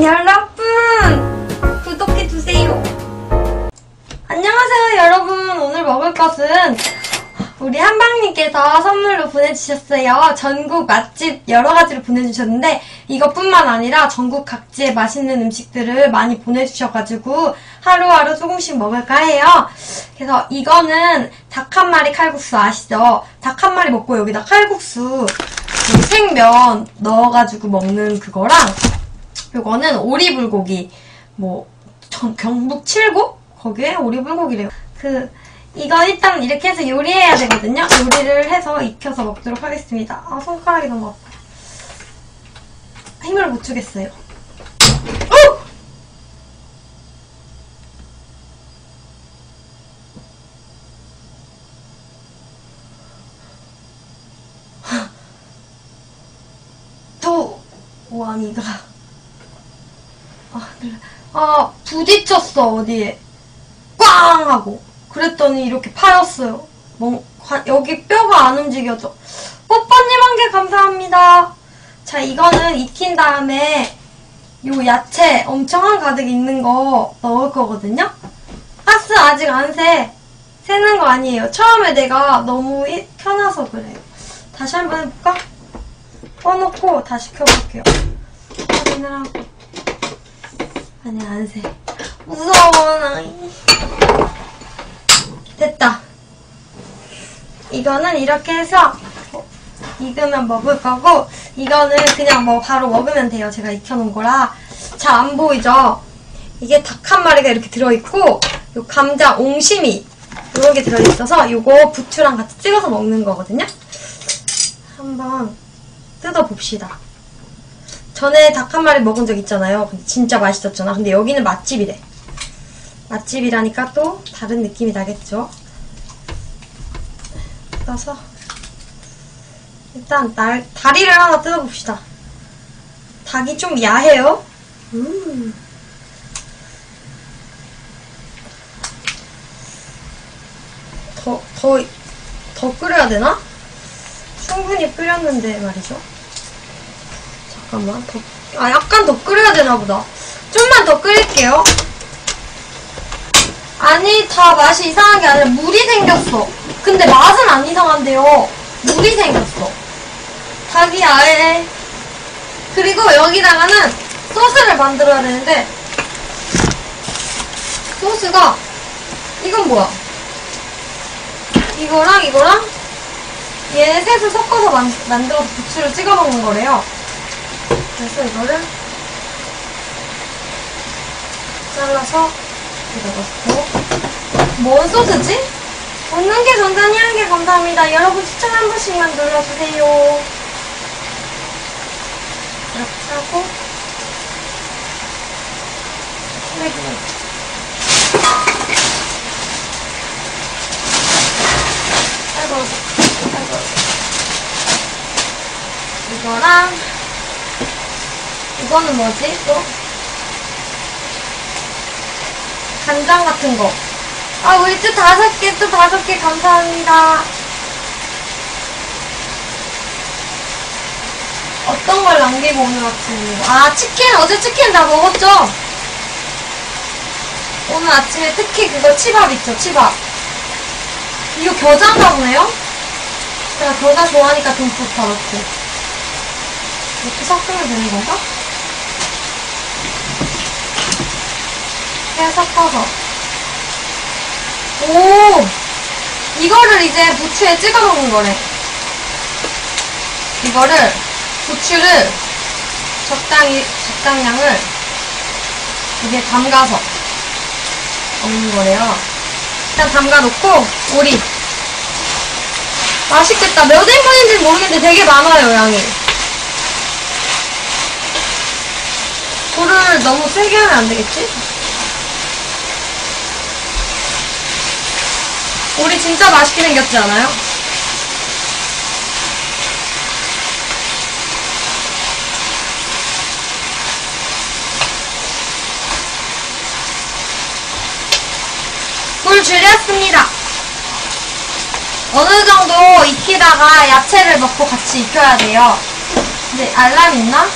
여러분 구독해주세요. 안녕하세요 여러분. 오늘 먹을 것은 우리 한방님께서 선물로 보내주셨어요. 전국 맛집 여러 가지를 보내주셨는데 이것뿐만 아니라 전국 각지의 맛있는 음식들을 많이 보내주셔가지고 하루하루 조금씩 먹을까 해요. 그래서 이거는 닭 한 마리 칼국수 아시죠? 닭 한 마리 먹고 여기다 칼국수 그 생면 넣어가지고 먹는 그거랑 요거는 오리불고기 뭐 전- 경북 칠곡 거기에 오리불고기래요. 그 이거 일단 이렇게 해서 요리해야 되거든요. 요리를 해서 익혀서 먹도록 하겠습니다. 아 손가락이 너무 아파요. 힘을 못 주겠어요. 어! 또 왕이가 아, 그래. 아, 부딪혔어, 어디에. 꽝! 하고. 그랬더니 이렇게 파였어요. 뭐, 관- 여기 뼈가 안 움직여져. 뽀뽀님 한 개 감사합니다. 자, 이거는 익힌 다음에 요 야채 엄청 한 가득 있는 거 넣을 거거든요? 가스 아직 안 새. 새는 거 아니에요. 처음에 내가 너무 이- 켜놔서 그래요. 다시 한번 해볼까? 꺼놓고 다시 켜볼게요. 확인을 하고. 아니 안 새. 무서워 나. 됐다. 이거는 이렇게 해서 어, 익으면 먹을 거고 이거는 그냥 뭐 바로 먹으면 돼요. 제가 익혀놓은 거라. 잘 안 보이죠? 이게 닭 한 마리가 이렇게 들어있고 요 감자 옹심이 이런 게 들어있어서 요거 부추랑 같이 찍어서 먹는 거거든요. 한번 뜯어봅시다. 전에 닭 한 마리 먹은 적 있잖아요. 진짜 맛있었잖아. 근데 여기는 맛집이래. 맛집이라니까 또 다른 느낌이 나겠죠? 뜯어서 일단 날, 다리를 하나 뜯어봅시다. 닭이 좀 야해요. 음. 더, 더, 더 끓여야 되나? 충분히 끓였는데 말이죠. 잠깐만 더, 아 약간 더 끓여야 되나 보다. 좀만 더 끓일게요. 아니 다 맛이 이상한 게 아니라 물이 생겼어. 근데 맛은 안 이상한데요. 물이 생겼어. 닭이 아예. 그리고 여기다가는 소스를 만들어야 되는데 소스가 이건 뭐야? 이거랑 이거랑 얘네 셋을 섞어서 만, 만들어서 부추를 찍어 먹는 거래요 그래서 이거를 잘라서 여기다 넣고 뭔 소스지? 먹는 게 전단이 한개 감사합니다. 여러분 추천 한 번씩만 눌러주세요. 이렇게 하고 아이고 이거랑 이거는 뭐지? 또? 간장 같은 거. 아, 우리 또 다섯 개, 또 다섯 개 감사합니다. 어떤 걸 남기고 오늘 아침에. 아, 치킨, 어제 치킨 다 먹었죠? 오늘 아침에 특히 그거 치밥 있죠, 치밥. 이거 겨자인가 보네요? 제가 겨자 좋아하니까 다 넣고. 이렇게 섞으면 되는 건가? 이렇게 섞어서. 오! 이거를 이제 부추에 찍어 먹는 거래. 이거를, 부추를 적당히, 적당량을 이게 담가서 먹는 거래요. 일단 담가 놓고, 오리. 맛있겠다. 몇 인분인지는 모르겠는데 되게 많아요, 양이. 불을 너무 세게 하면 안 되겠지? 우리 진짜 맛있게 생겼지 않아요? 불 줄였습니다. 어느 정도 익히다가 야채를 넣고 같이 익혀야 돼요. 근데 알람 있나?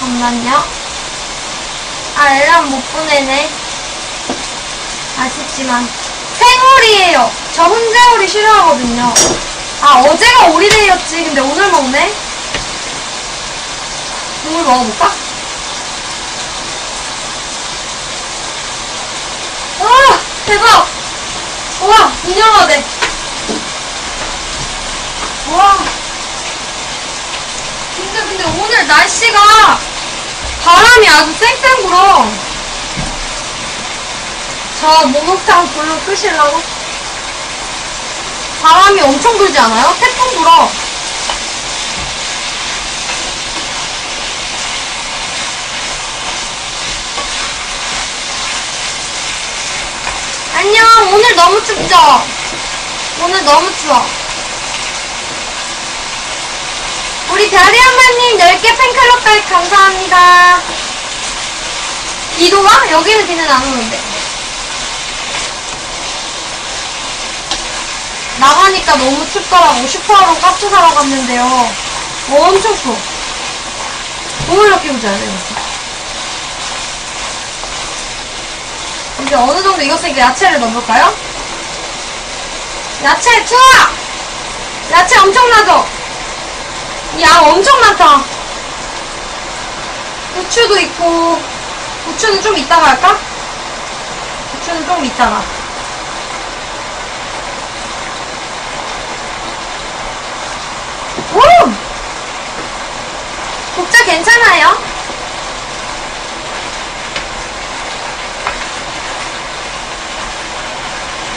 잠깐만요. 아, 알람 못 보내네. 아쉽지만. 생오리예요. 저 훈제오리 싫어하거든요. 아, 어제가 오리데이였지. 근데 오늘 먹네? 국물 먹어볼까? 와, 대박! 우와, 인형화 돼. 와. 근데, 근데 오늘 날씨가 바람이 아주 쌩쌩 불어. 저 목욕탕 불로 끄시려고? 바람이 엄청 불지 않아요? 태풍 불어. 안녕. 오늘 너무 춥죠? 오늘 너무 추워. 우리 별이 엄마님 10개 팬클럽 가입 감사합니다. 비도 와? 여기는 비는 안 오는데. 나가니까 너무 춥더라고. 슈퍼하러 깍두 사러 갔는데요. 엄청 추워. 보일러 끼고 자야 돼, 진짜. 이제 어느 정도 익었으니까 야채를 넣어볼까요? 야채 투하! 야채 엄청나죠? 양 엄청 많다. 고추도 있고, 고추는 좀 이따가 할까? 고추는 좀 이따가. 오! 국자 괜찮아요?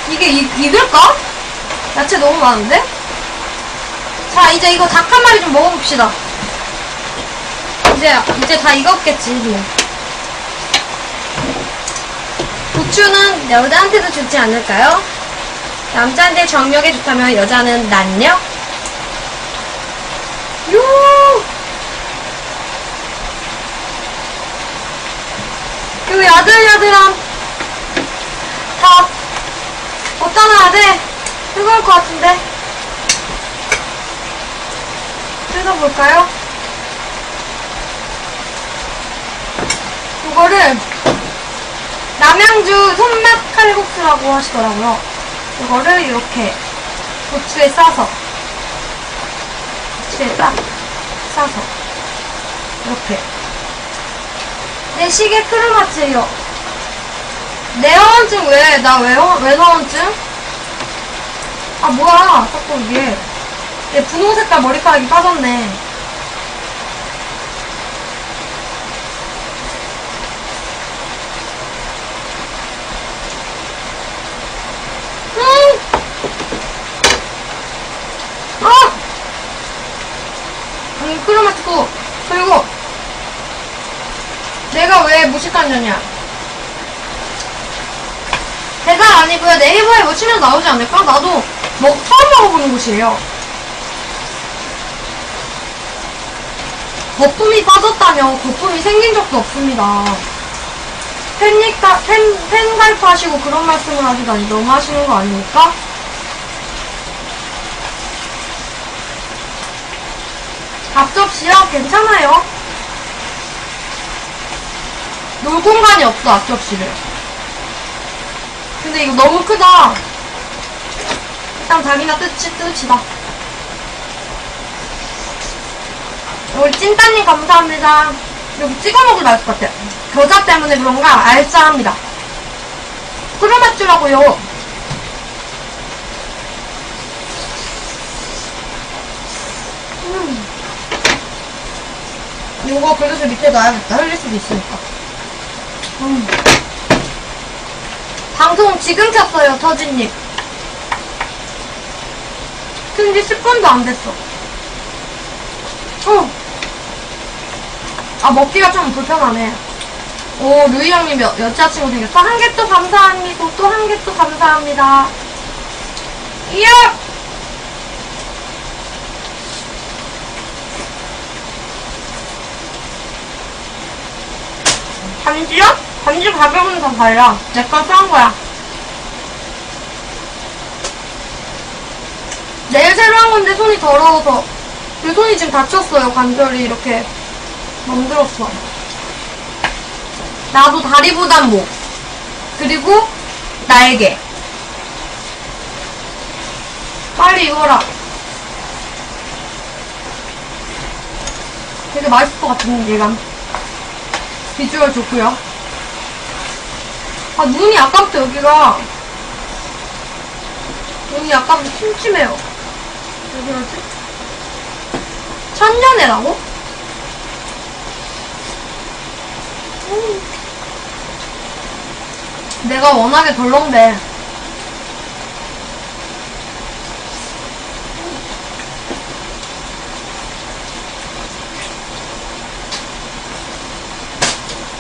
이게 이, 익을까? 야채 너무 많은데? 자, 이제 이거 닭 한 마리 좀 먹어봅시다. 이제, 이제 다 익었겠지, 뭐. 고추는 여자한테도 좋지 않을까요? 남자한테 정력에 좋다면 여자는 난력? 요! 요 야들야들한 닭 어디다 놔야 돼? 뜨거울 것 같은데 뜯어볼까요? 이거를 남양주 손맛 칼국수라고 하시더라고요. 이거를 이렇게 고추에 싸서 고추에 싸 싸서 이렇게 내 시계 크로마츠예요. 내원증 왜? 나 외원, 외원증? 아 뭐야 자꾸 이게 내 분홍 색깔 머리카락이 빠졌네. 음! 아! 그리고, 내가 왜 무식한 년이야? 배달 아니고요. 네이버에 뭐 치면 나오지 않을까? 나도 뭐, 처음 먹어보는 곳이에요. 거품이 빠졌다며 거품이 생긴 적도 없습니다. 팬니까, 팬, 팬 가입하시고 그런 말씀을 하시다니 너무 하시는 거 아닙니까? 앞접시야? 괜찮아요. 놀 공간이 없어, 앞접시를. 근데 이거 너무 크다. 일단 닭이나 뜯지, 뜯읍시다. 우리 찐따님 감사합니다. 여기 찍어 먹을 맛있을 것 같아요. 겨자 때문에 그런가 알싸합니다. 크로마츠라고요. 음. 요거 그릇을 밑에 놔야겠다. 흘릴 수도 있으니까. 음. 방송 지금 켰어요, 터진님. 근데 10분도 안 됐어. 어. 아, 먹기가 좀 불편하네. 오, 루이 형님 여, 여자친구 생겼어. 한 개 또 감사합니다. 또 한 개 또 감사합니다. 이야! 반지요? 반지 가격은 더 달라. 내 거 싼 거야. 내일 새로 한 건데 손이 더러워서. 그 손이 지금 다쳤어요, 관절이 이렇게. 멍들었어. 나도 다리보단 목. 그리고 날개. 빨리 익어라. 되게 맛있을 것 같은 예감. 비주얼 좋고요. 아 눈이 아까부터 여기가 눈이 아까부터 침침해요. 왜 그러지? 천년회라고? 음. 내가 워낙에 덜렁대.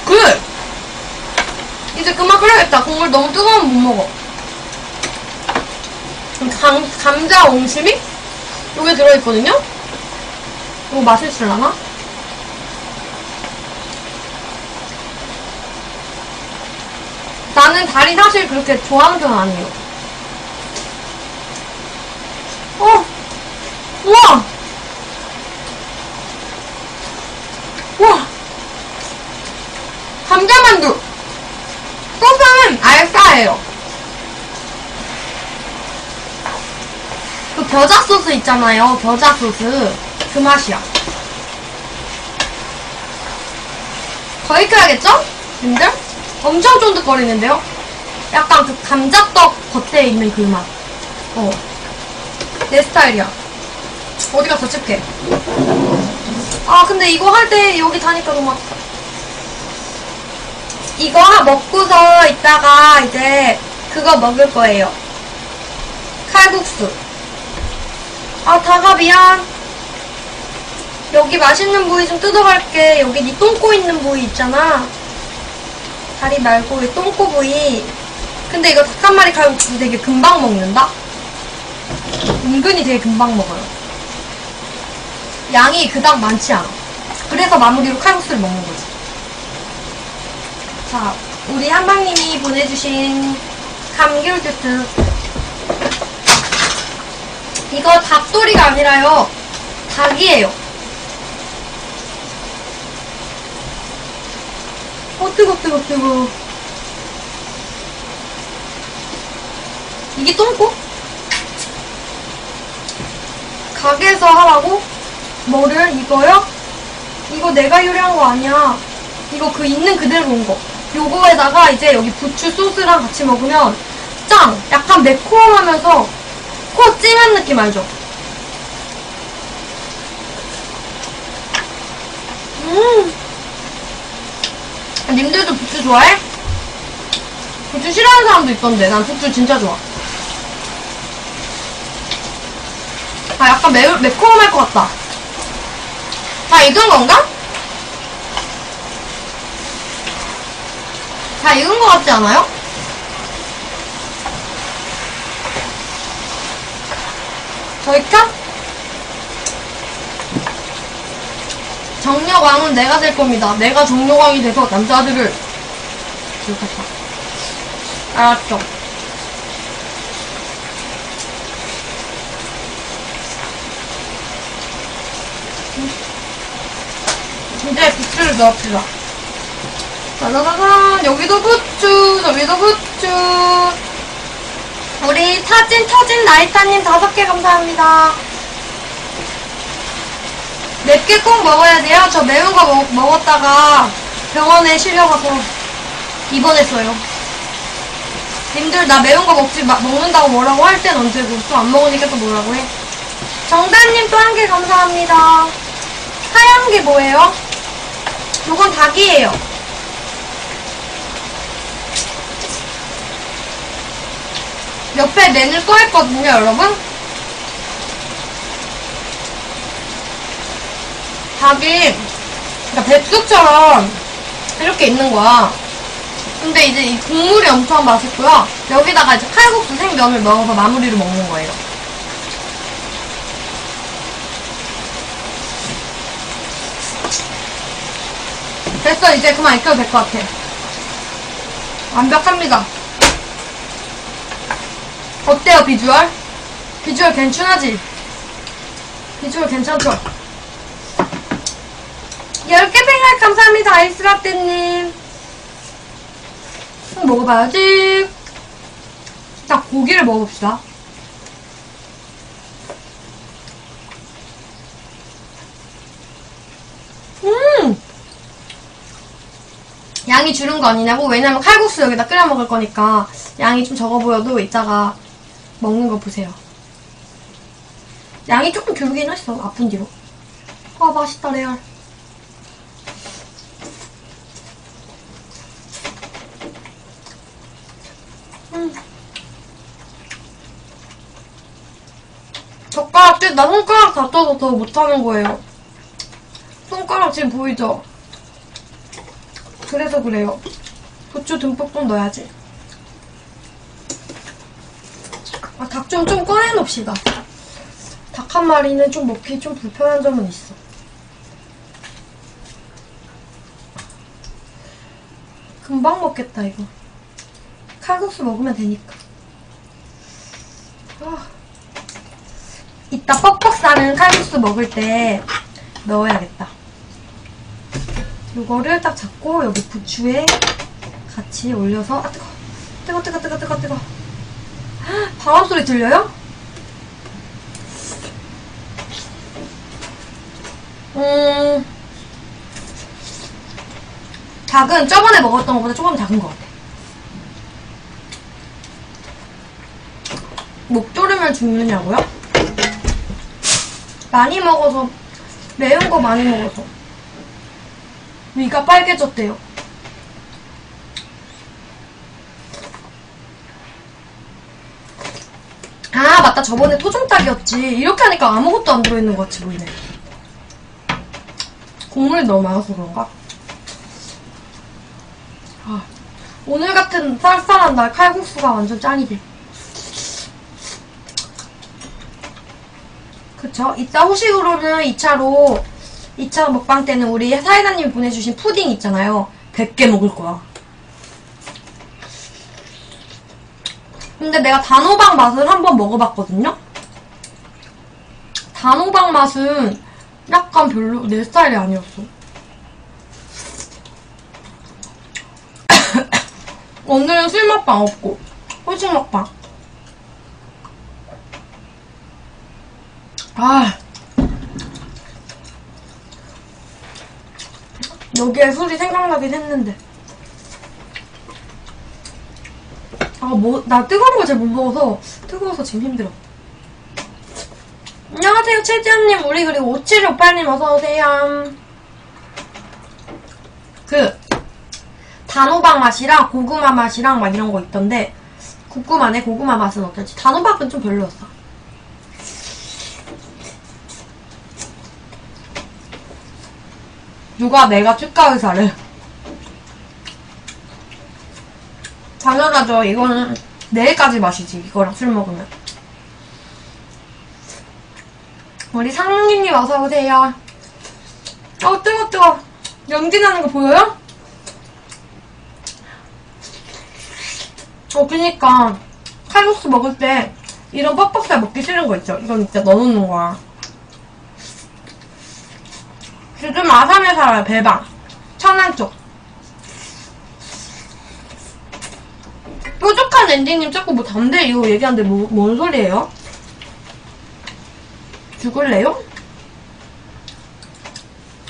그! 이제 그만 끓여야겠다. 국물 너무 뜨거우면 못 먹어. 감, 감자 옹심이? 요게 들어있거든요? 이거 맛있을라나? 나는 다리 사실 그렇게 좋아하는 편은 아니에요. 어! 우와! 우와! 감자만두! 소스는 알싸해요. 그 겨자 소스 있잖아요. 겨자 소스. 그 맛이야. 더 익혀야겠죠? 님들? 엄청 쫀득거리는데요? 약간 그 감자떡 겉에 있는 그 맛. 어. 내 스타일이야. 어디가 더 찝게. 아, 근데 이거 할 때 여기 다니까 너무 아파. 이거 하- 먹고서 이따가 이제 그거 먹을 거예요. 칼국수. 아, 다가 미안. 여기 맛있는 부위 좀 뜯어갈게. 여기 니 똥꼬 있는 부위 있잖아. 다리 말고 이 똥꼬 부위. 근데 이거 닭 한 마리 칼국수 되게 금방 먹는다? 은근히 되게 금방 먹어요. 양이 그닥 많지 않아. 그래서 마무리로 칼국수를 먹는 거지. 자, 우리 한방님이 보내주신 감귤 주스. 이거 닭도리가 아니라요. 닭이에요. 어, 뜨거, 뜨거, 뜨거. 이게 똥꼬? 가게에서 하라고? 뭐를? 이거요? 이거 내가 요리한 거 아니야. 이거 그 있는 그대로 온 거. 요거에다가 이제 여기 부추 소스랑 같이 먹으면 짱! 약간 매콤하면서 코 찡한 느낌 알죠? 음! 님들도 부추 좋아해? 부추 싫어하는 사람도 있던데 난 부추 진짜 좋아. 아 약간 매, 매콤할 것 같다. 다 익은 건가? 다 익은 것 같지 않아요? 더 익혀? 정력왕은 내가 될 겁니다. 내가 정력왕이 돼서 남자들을 기억했다. 알았죠? 이제 부추를 넣읍시다. 짜자자잔 여기도 부추 저기도 부추 우리 타진 터진 나이타님 다섯 개 감사합니다 맵게 꼭 먹어야 돼요. 저 매운 거 먹, 먹었다가 병원에 실려가서 입원했어요. 님들 나 매운 거 먹지 마- 먹는다고 뭐라고 할 땐 언제고 또 안 먹으니까 또 뭐라고 해? 정단님 또 한 개 감사합니다. 하얀 게 뭐예요? 요건 닭이에요. 옆에 맨을 꺼있거든요, 여러분. 닭이, 그러니까 백숙처럼 이렇게 있는 거야. 근데 이제 이 국물이 엄청 맛있고요. 여기다가 이제 칼국수 생면을 넣어서 마무리로 먹는 거예요. 됐어, 이제 그만 익혀도 될 것 같아. 완벽합니다. 어때요, 비주얼? 비주얼 괜찮하지? 비주얼 괜찮죠? 10개 팽할 감사합니다, 아이스라떼님. 음, 먹어봐야지. 자, 고기를 먹읍시다. 음! 양이 줄은 거 아니냐고? 왜냐면 칼국수 여기다 끓여 먹을 거니까 양이 좀 적어 보여도 이따가 먹는 거 보세요. 양이 조금 줄긴 했어, 아픈 뒤로. 아, 맛있다, 레알. 음. 젓가락질, 나 손가락 다쳐서 더 못하는 거예요. 손가락 지금 보이죠? 그래서 그래요. 고추 듬뿍 좀 넣어야지. 아, 닭 좀 좀 꺼내놓읍시다. 닭 한 마리는 좀 먹기 좀 불편한 점은 있어. 금방 먹겠다, 이거. 칼국수 먹으면 되니까. 아. 이따 뻑뻑 싸는 칼국수 먹을 때 넣어야겠다. 요거를 딱 잡고 여기 부추에 같이 올려서 아 뜨거 뜨거 뜨거 뜨거 뜨거 뜨거 헉, 바람 소리 들려요? 음 닭은 저번에 먹었던 것보다 조금 작은 것 같아. 목 조르면 죽느냐고요? 많이 먹어서 매운 거 많이 먹어서. 위가 빨개졌대요. 아 맞다. 저번에 토종닭이었지. 이렇게 하니까 아무것도 안 들어있는 것 같이 보이네. 국물이 너무 많아서 그런가? 아, 오늘 같은 쌀쌀한 날 칼국수가 완전 짱이지 그쵸? 이따 후식으로는 2차로 2차 먹방 때는 우리 사이다님이 보내주신 푸딩 있잖아요 100개 먹을 거야 근데 내가 단호박 맛을 한번 먹어봤거든요? 단호박 맛은 약간 별로 내 스타일이 아니었어. 오늘은 술 먹방 없고, 후식 먹방. 아. 여기에 술이 생각나긴 했는데. 아, 뭐, 나 뜨거운 거 잘 못 먹어서, 뜨거워서 지금 힘들어. 안녕하세요, 최지현님. 우리 그리고 5768님 어서오세요. 그, 단호박 맛이랑 고구마 맛이랑 막 이런 거 있던데, 고구마네, 고구마 맛은 어떨지. 단호박은 좀 별로였어. 누가 내가 축가 의사를. 당연하죠. 이거는 내일까지 마시지. 이거랑 술 먹으면. 우리 상님님 어서오세요. 어, 뜨거, 뜨거. 연기 나는 거 보여요? 어, 그니까. 칼국수 먹을 때 이런 뻑뻑살 먹기 싫은 거 있죠? 이건 진짜 넣어놓는 거야. 지금 아산에 살아요, 배방. 천안 쪽. 뾰족한 엔딩님 자꾸 뭐 담배 이거 얘기하는데 뭐, 뭔 소리예요? 죽을래요?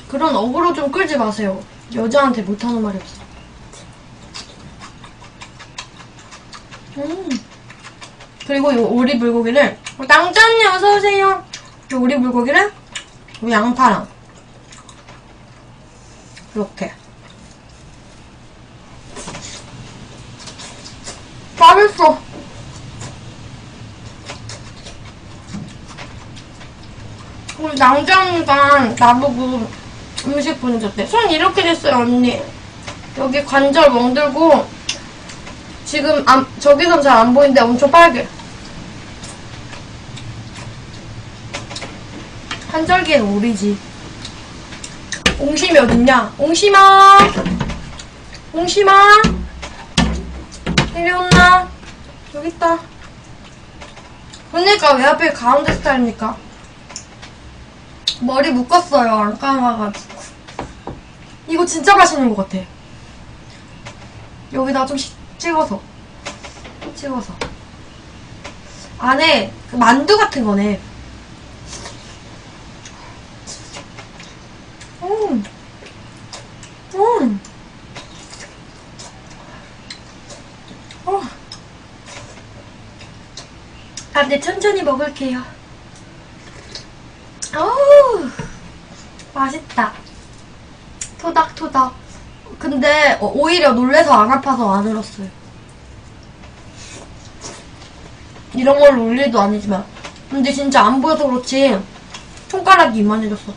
그런 어그로 좀 끌지 마세요. 여자한테 못하는 말이 없어. 음. 그리고 이 오리 불고기를 낭짠님 어서오세요. 이 오리 불고기를 이 양파랑 이렇게 맛있어. 우리 낭장이가 나보고 음식 보내줬대. 손 이렇게 됐어요, 언니. 여기 관절 멍들고, 지금 안, 저기선 잘 안 보이는데 엄청 빨개. 한절기엔 오리지. 옹심이 어딨냐? 옹심아! 옹심아! 이리 온나? 여기 있다. 그러니까 왜 하필 가운데 스타일입니까? 머리 묶었어요. 안 감아가지고. 이거 진짜 맛있는 것 같아. 여기다 좀 시- 찍어서. 찍어서. 안에 그 만두 같은 거네. 음. 음. 어. 아, 네, 천천히 먹을게요. 어우, 맛있다. 토닥토닥. 근데 어, 오히려 놀래서 안 아파서 안 울었어요. 이런 걸로 울 일도 아니지만. 근데 진짜 안 보여서 그렇지. 손가락이 이만해졌어.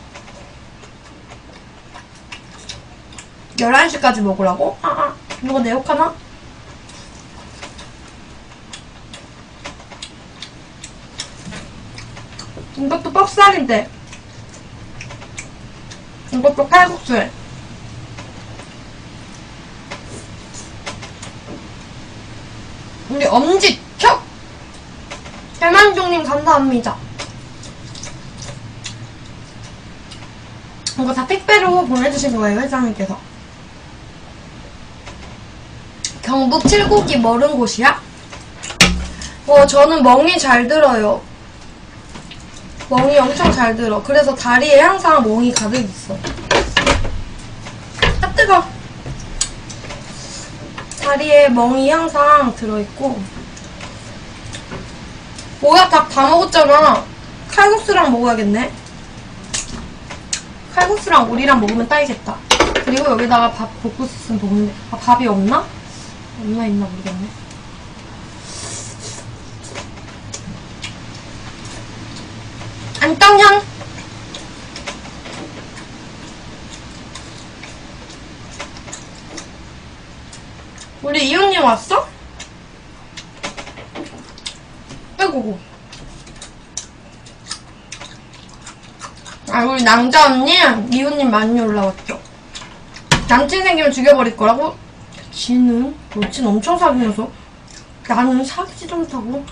11시까지 먹으라고? 아, 아. 이거 내 욕하나? 뻑살인데. 이것도 칼국수에. 우리 엄지 척! 대만종님 감사합니다. 이거 다 택배로 보내주신 거예요, 회장님께서. 경북 칠곡이 멀은 곳이야? 어, 저는 멍이 잘 들어요. 멍이 엄청 잘 들어. 그래서 다리에 항상 멍이 가득 있어. 아, 뜨거! 다리에 멍이 항상 들어있고. 뭐야, 닭 다 먹었잖아. 칼국수랑 먹어야겠네. 칼국수랑 오리랑 먹으면 딱이겠다. 그리고 여기다가 밥 볶고 있으면 좋은데. 아, 밥이 없나? 없나 있나 모르겠네. 안떡현! 우리 이웃님 왔어? 아이고. 아, 우리 낭자 언니, 이웃님 많이 올라왔죠. 남친 생기면 죽여버릴 거라고? 지는? 여친 엄청 사귀면서 나는 사귀지도 못하고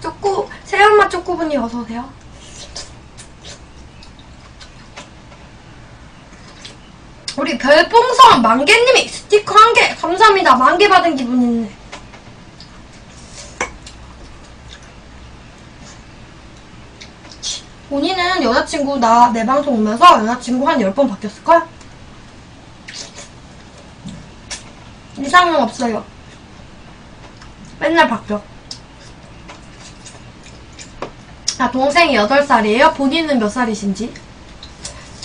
쪼꼬 새엄마 쪼꼬분이 어서 오세요 우리 별풍선 만개님이 스티커 한 개 감사합니다 만개 받은 기분 있네 본인은 여자친구 나 내 방송 오면서 여자친구 한 10번 바뀌었을걸? 이상형 없어요. 맨날 바뀌어. 아, 동생이 8살이에요? 본인은 몇 살이신지?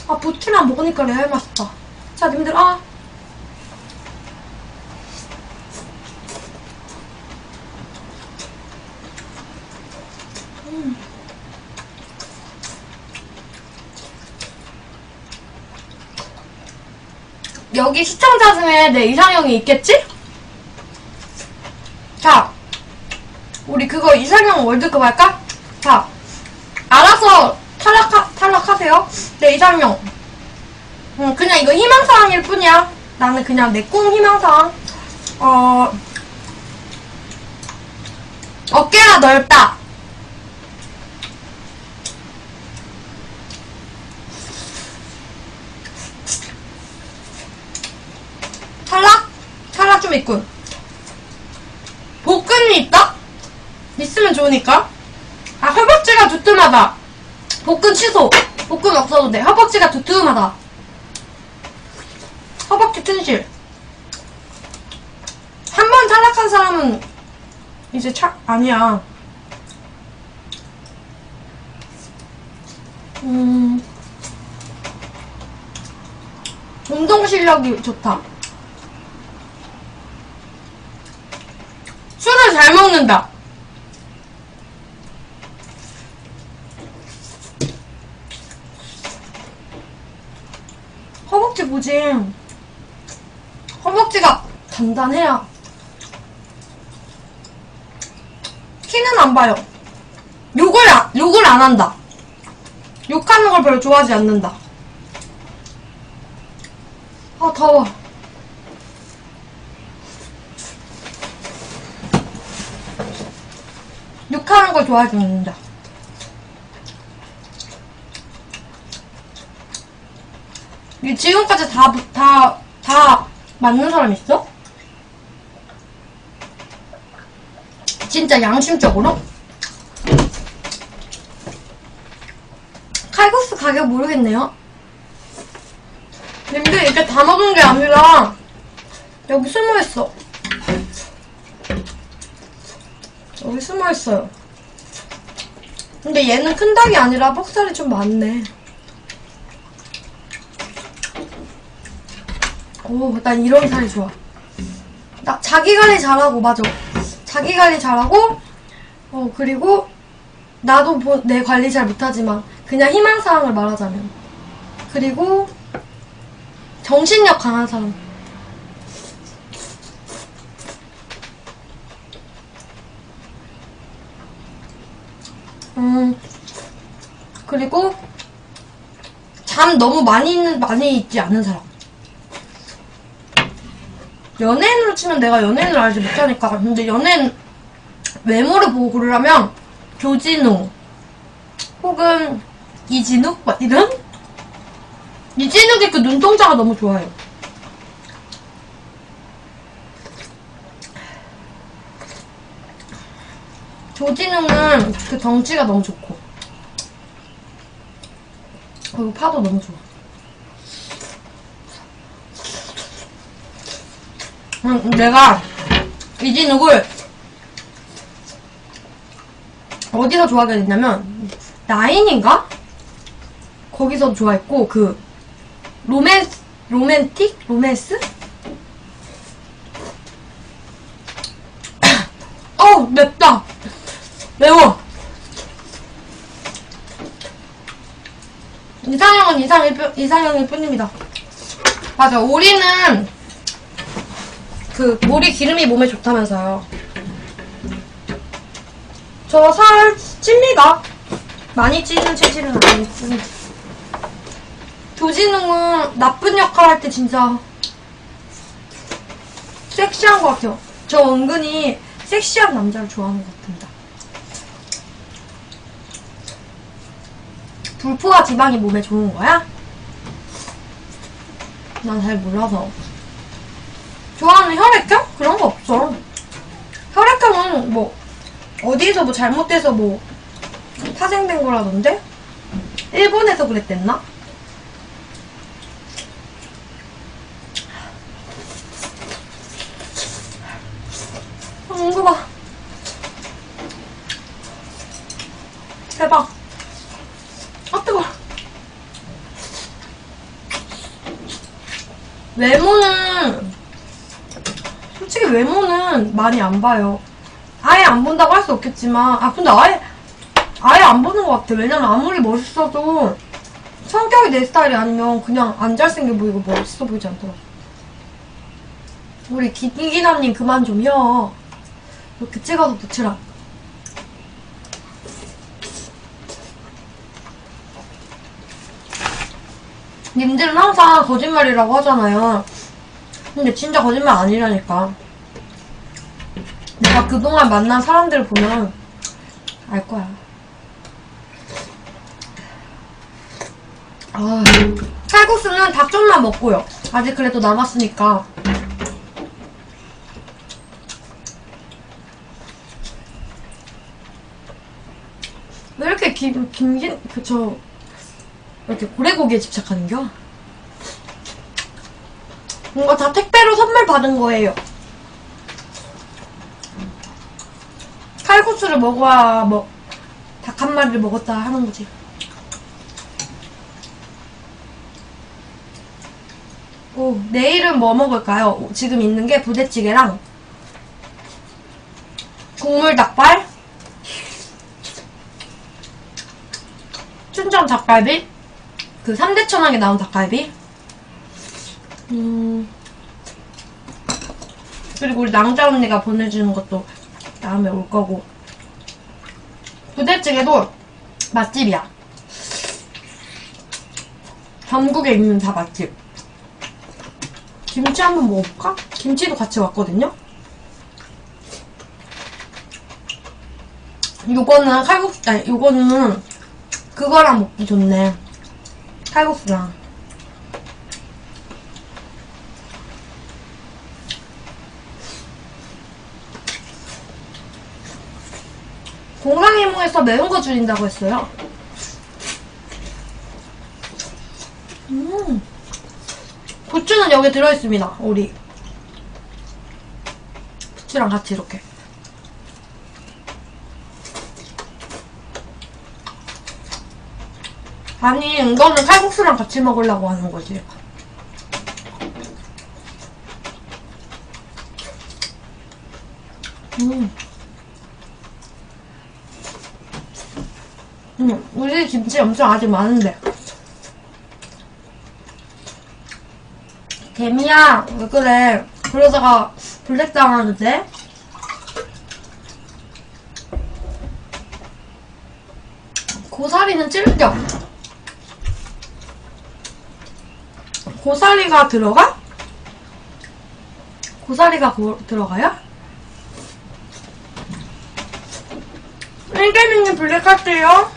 아, 보트랑 먹으니까 레알 맛있다. 자, 님들, 아. 음. 여기 시청자 중에 내 이상형이 있겠지? 자, 우리 그거 이상형 월드컵 할까? 자, 알아서 탈락하, 탈락하세요. 내 이상형. 응, 그냥 이거 희망사항일 뿐이야. 나는 그냥 내 꿈 희망사항. 어, 어깨가 넓다. 탈락? 탈락 좀 있군. 복근이 있다? 있으면 좋으니까. 아, 허벅지가 두툼하다. 복근 취소. 복근 없어도 돼. 허벅지가 두툼하다. 허벅지 튼실. 한 번 탈락한 사람은 이제 차, 아니야. 음, 운동 실력이 좋다. 술을 잘 먹는다. 뭐지? 허벅지가 단단해야. 키는 안 봐요. 욕을 안, 욕을 안 한다. 욕하는 걸 별로 좋아하지 않는다. 아, 더워. 욕하는 걸 좋아하지 않는다. 이 지금까지 다, 다, 다 맞는 사람 있어? 진짜 양심적으로? 칼국수 가격 모르겠네요. 근데 이게 다 먹은 게 아니라 여기 숨어있어. 여기 숨어있어요. 근데 얘는 큰 닭이 아니라 뻑살이 좀 많네. 오, 난 이런 살이 좋아. 나 자기 관리 잘하고, 맞아. 자기 관리 잘하고, 어, 그리고, 나도 뭐- 내 관리 잘 못하지만, 그냥 희망 사항을 말하자면. 그리고, 정신력 강한 사람. 음, 그리고, 잠 너무 많이, 있는, 많이 있지 않은 사람. 연예인으로 치면 내가 연예인을 알지 못하니까. 근데 연예인 외모를 보고 고르라면, 조진우, 혹은 이진욱? 막 이런? 이진욱의 그 눈동자가 너무 좋아요. 조진웅은 그 덩치가 너무 좋고 그리고 파도 너무 좋아. 음, 내가 이진욱을 어디서 좋아하게 됐냐면 나인인가? 거기서 좋아했고 그 로맨 로맨틱 로맨스? 어우 맵다 매워 이상형은 이상형일 뿐입니다 맞아 오리는 그 오리 기름이 몸에 좋다면서요 저 살 찝니다 많이 찌는 체질은 아니고 조진웅은 나쁜 역할 할 때 진짜 섹시한 것 같아요. 저 은근히 섹시한 남자를 좋아하는 것 같습니다. 불포화 지방이 몸에 좋은 거야? 난 잘 몰라서. 좋아하는 혈액형? 그런 거 없어. 혈액형은 뭐, 어디서 뭐 잘못돼서 뭐, 파생된 거라던데? 일본에서 그랬댔나? 아, 이거 봐. 대박. 아, 뜨거 외모는, 솔직히 외모는 많이 안 봐요. 아예 안 본다고 할 수 없겠지만, 아, 근데 아예, 아예 안 보는 것 같아. 왜냐면 아무리 멋있어도, 성격이 내 스타일이 아니면 그냥 안 잘생겨 보이고 멋있어 보이지 않더라. 우리 기기남님 그만 좀 혀. 이렇게 찍어서 붙이라. 님들은 항상 거짓말이라고 하잖아요. 근데 진짜 거짓말 아니라니까. 내가 그동안 만난 사람들을 보면 알 거야. 아, 칼국수는 닭 좀만 먹고요. 아직 그래도 남았으니까. 왜 이렇게 김, 김긴, 그쵸. 이렇게 고래고기에 집착하는겨? 뭔가 다 택배로 선물 받은 거예요. 칼국수를 먹어야, 뭐, 닭 한 마리를 먹었다 하는 거지. 오, 내일은 뭐 먹을까요? 오, 지금 있는 게 부대찌개랑 국물 닭발, 춘천 닭갈비, 그 3대 천왕에 나온 닭갈비, 음, 그리고 우리 낭자 언니가 보내주는 것도 다음에 올 거고. 부대찌개도 맛집이야. 전국에 있는 다 맛집. 김치 한번 먹어볼까? 김치도 같이 왔거든요? 요거는 칼국수, 아니, 요거는 그거랑 먹기 좋네. 칼국수랑. 공항이몽에서 매운 거 줄인다고 했어요. 음. 부추는 여기 들어있습니다, 우리. 부추랑 같이 이렇게. 아니, 이거는 칼국수랑 같이 먹으려고 하는 거지. 음. 음, 우리 김치 엄청 아직 많은데. 개미야, 왜 그래? 그러다가 블랙 당하는데? 고사리는 질겨. 고사리가 들어가? 고사리가 고- 들어가요? 일개미님 블랙 할게요.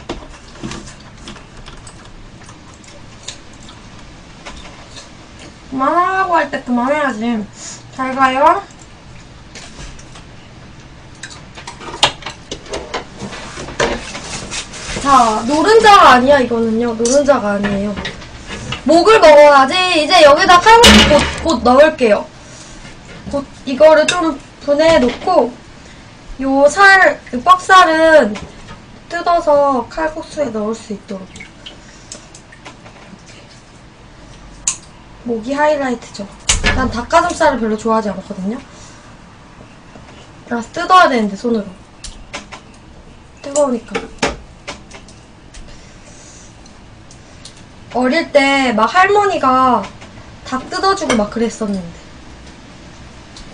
그만하라고 할 때 그만해야지. 잘 가요. 자, 노른자가 아니야, 이거는요. 노른자가 아니에요. 목을 먹어야지. 이제 여기다 칼국수 곧, 곧 넣을게요. 곧 이거를 좀 분해해 놓고, 요 살, 그 뻑살은 뜯어서 칼국수에 넣을 수 있도록. 목이 하이라이트죠. 난 닭가슴살을 별로 좋아하지 않거든요. 그래서 뜯어야 되는데, 손으로. 뜨거우니까. 어릴 때 막 할머니가 닭 뜯어주고 막 그랬었는데.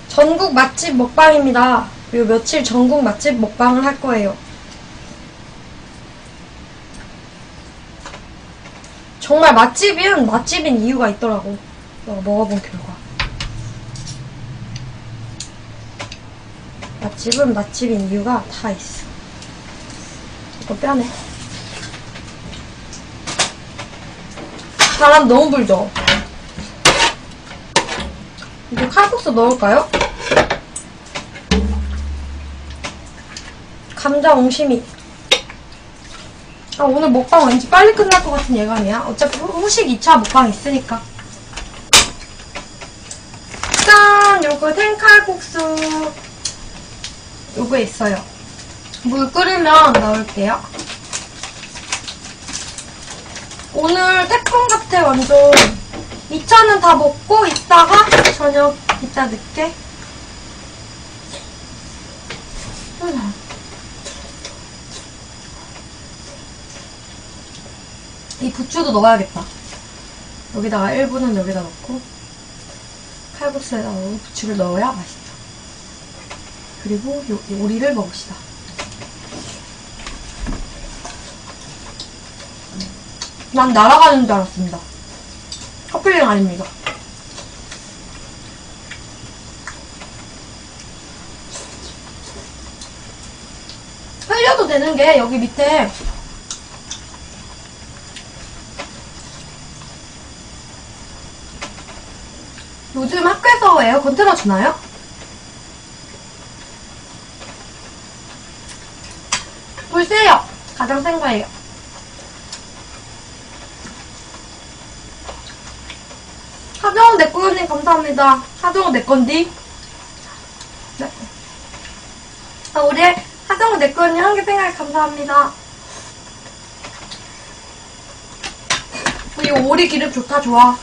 전국 맛집 먹방입니다. 그리고 며칠 전국 맛집 먹방을 할 거예요. 정말 맛집은 맛집인 이유가 있더라고. 내가 먹어본 결과. 맛집은 맛집인 이유가 다 있어. 이거 빼네. 바람 너무 불죠? 이제 칼국수 넣을까요? 감자 옹심이. 아, 오늘 먹방 왠지 빨리 끝날 것 같은 예감이야. 어차피 후- 후식 2차 먹방 있으니까. 짠! 요거 생칼국수. 요거 있어요. 물 끓으면 넣을게요. 오늘 태풍 같아, 완전. 2차는 다 먹고 있다가 저녁 이따 늦게. 음. 이 부추도 넣어야겠다. 여기다가 1분은 여기다 넣고 칼국수에다 넣고 부추를 넣어야 맛있죠. 그리고 요, 요 오리를 먹읍시다. 난 날아가는 줄 알았습니다. 커플링 아닙니다. 흘려도 되는 게 여기 밑에 요즘 학교에서 에어컨 틀어주나요? 불세요. 가장 센 거예요. 하정우 내꺼님 감사합니다. 하정우 내건디. 네. 아, 우리 하정우 내꺼님 한 개 생각 감사합니다. 이 오리 기름 좋다 좋아.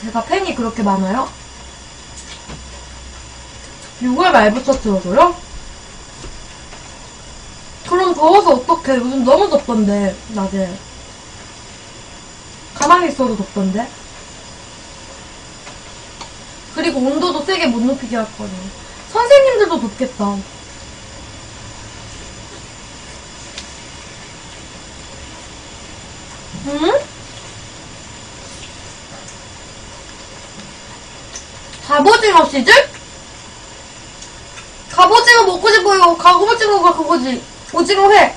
제가 팬이 그렇게 많아요? 6월 말부터 틀어줘요? 그럼 더워서 어떡해. 요즘 너무 덥던데, 낮에. 가만히 있어도 덥던데. 그리고 온도도 세게 못 높이게 할 거네. 선생님들도 덥겠다. 응? 갑오징어 시즌? 갑오징어 먹고 싶어요. 갑오징어가 그거지. 오징어 회.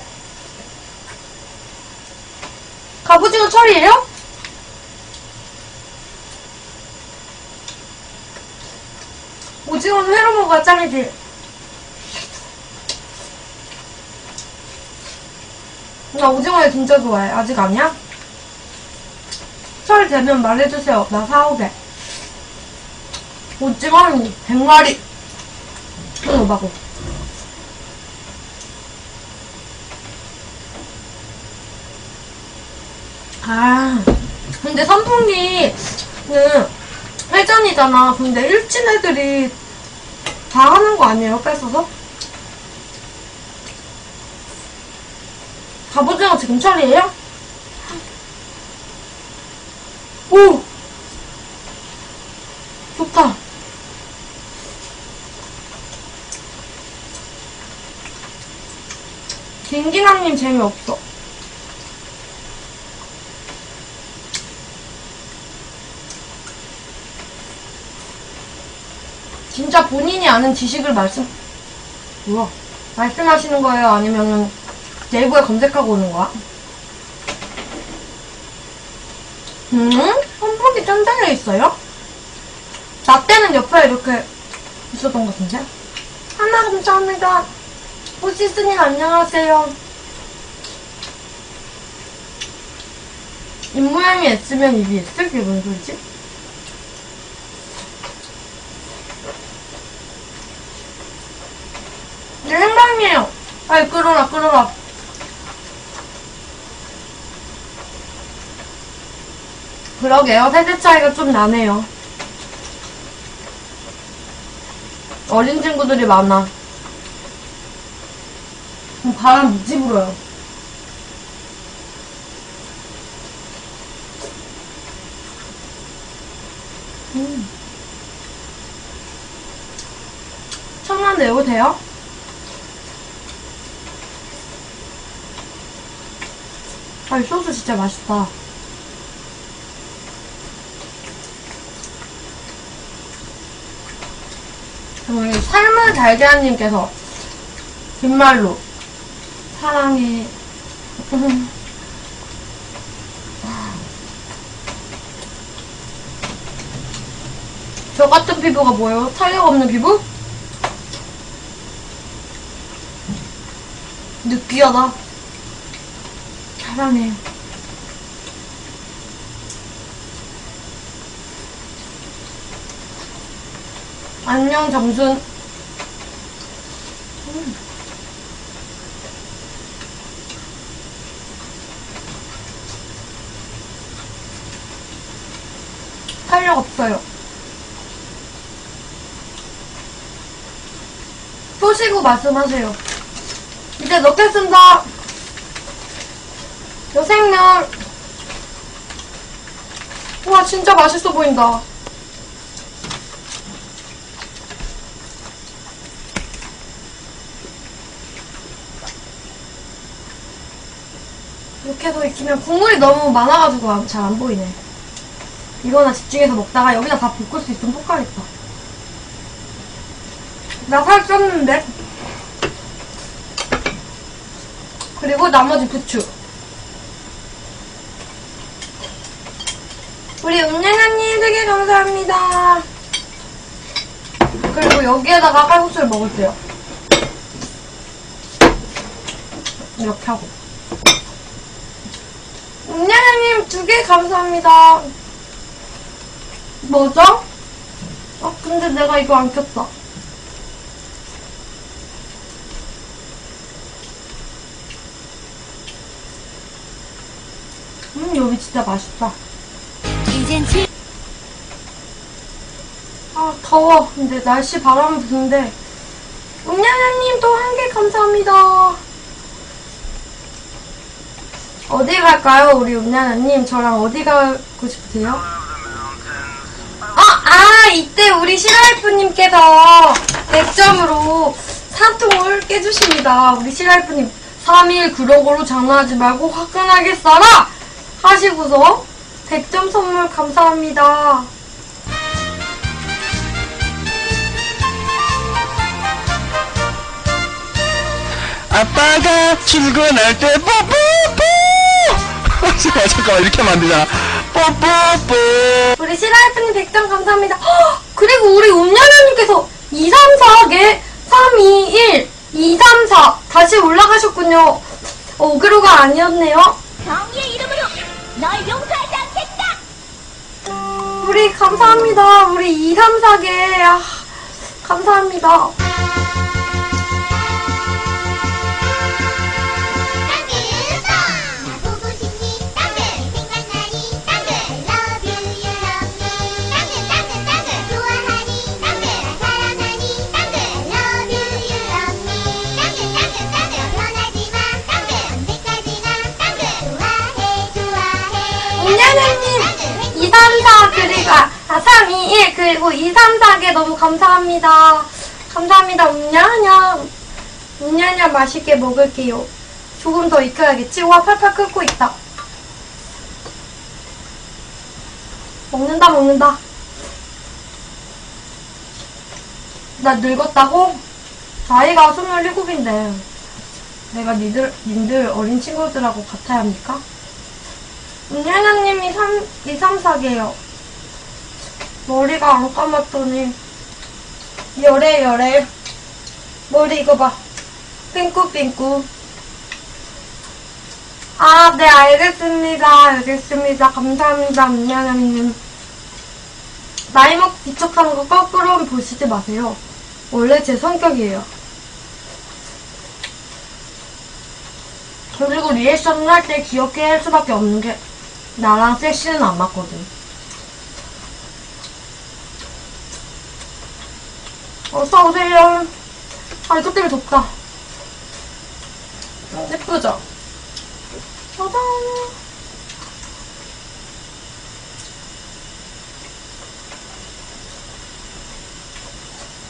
갑오징어 철이에요? 오징어는 회로 먹어야 짱이지. 나 오징어를 진짜 좋아해. 아직 아니야? 설 되면 말해주세요. 나 사오게. 한 100마리. 응, 오바고. 아, 근데 선풍기는 회전이잖아. 근데 일진 애들이 다 하는 거 아니에요? 뺏어서? 갑오징어 지금 철이에요? 오! 좋다. 김기남님 재미없어. 진짜 본인이 아는 지식을 말씀, 뭐야? 말씀하시는 거예요? 아니면은 네이버에 검색하고 오는 거야? 음? 선풍기 짠짠해 있어요? 나 때는 옆에 이렇게 있었던 것 같은데? 하나 감사합니다. 호시스님 안녕하세요. 입모양이 S면 입이 S? 그게 뭔 소리지? 내 생방이에요. 아이, 끌어라, 끌어라. 그러게요. 세대 차이가 좀 나네요. 어린 친구들이 많아. 음, 바람 무지 불어요. 음. 천만 내고 돼요? 아, 이 소스 진짜 맛있다. 삶은 달걀님께서 빈말로 사랑해. 저 같은 피부가 뭐예요? 탄력 없는 피부? 느끼하다. 사랑해. 안녕, 정순. 음. 탄력 없어요. 쏘시고 말씀하세요. 이제 넣겠습니다. 요 생면. 우와, 진짜 맛있어 보인다. 이렇게 해서 익히면 국물이 너무 많아가지고 잘 안 보이네. 이거나 집중해서 먹다가 여기다 다 볶을 수 있으면 볶아야겠다. 나 살 쪘는데? 그리고 나머지 부추. 우리 은행아님 되게 감사합니다. 그리고 여기에다가 칼국수를 먹을게요. 이렇게 하고. 은행아님 두 개 감사합니다. 뭐죠? 아, 근데 내가 이거 안 켰다. 음, 여기 진짜 맛있다. 이젠 칠 아, 더워. 근데 날씨 바람이 부는데. 음냐냐님 또 한 개 감사합니다. 어디 갈까요, 우리 음냐냐님? 저랑 어디 가고 싶으세요? 아, 아, 이때 우리 시라이프님께서 100점으로 사통을 깨주십니다. 우리 시라이프님. 3일 그러고로 장난하지 말고 화끈하게 써라! 하시고서 100점 선물 감사합니다. 아빠가 출근할 때 뽀뽀뽀 잠깐만 잠깐만 이렇게 하면 안 되잖아 뽀뽀뽀 우리 시라이프님 100점 감사합니다. 헉! 그리고 우리 음녀녀님께서 1, 2, 3, 4. 다시 올라가셨군요. 어, 오그로가 아니었네요. 이름으로 널 용서하지 않겠다. 우리 감사합니다. 우리 2, 3, 4개. 아, 감사합니다. 아, 3, 2, 1 그리고 2, 3, 4개 너무 감사합니다. 감사합니다. 운냐냐. 운냐냐 맛있게 먹을게요. 조금 더 익혀야겠지? 와 팔팔 끓고 있다. 먹는다 먹는다. 나 늙었다고? 나이가 27인데 내가 니들, 님들 어린 친구들하고 같아야 합니까? 3, 2, 3, 4개요. 머리가 안 감았더니, 열애, 열애. 머리 이거 봐. 삥꾸삥꾸. 아, 네, 알겠습니다. 알겠습니다. 감사합니다, 은혜나님. 나이 먹 비척하는 거 거꾸로 보시지 마세요. 원래 제 성격이에요. 그리고 리액션을 할 때 귀엽게 할 수밖에 없는 게 나랑 섹시는 안 맞거든. 어서 오세요. 아 이것 때문에 덥다. 예쁘죠? 짜잔.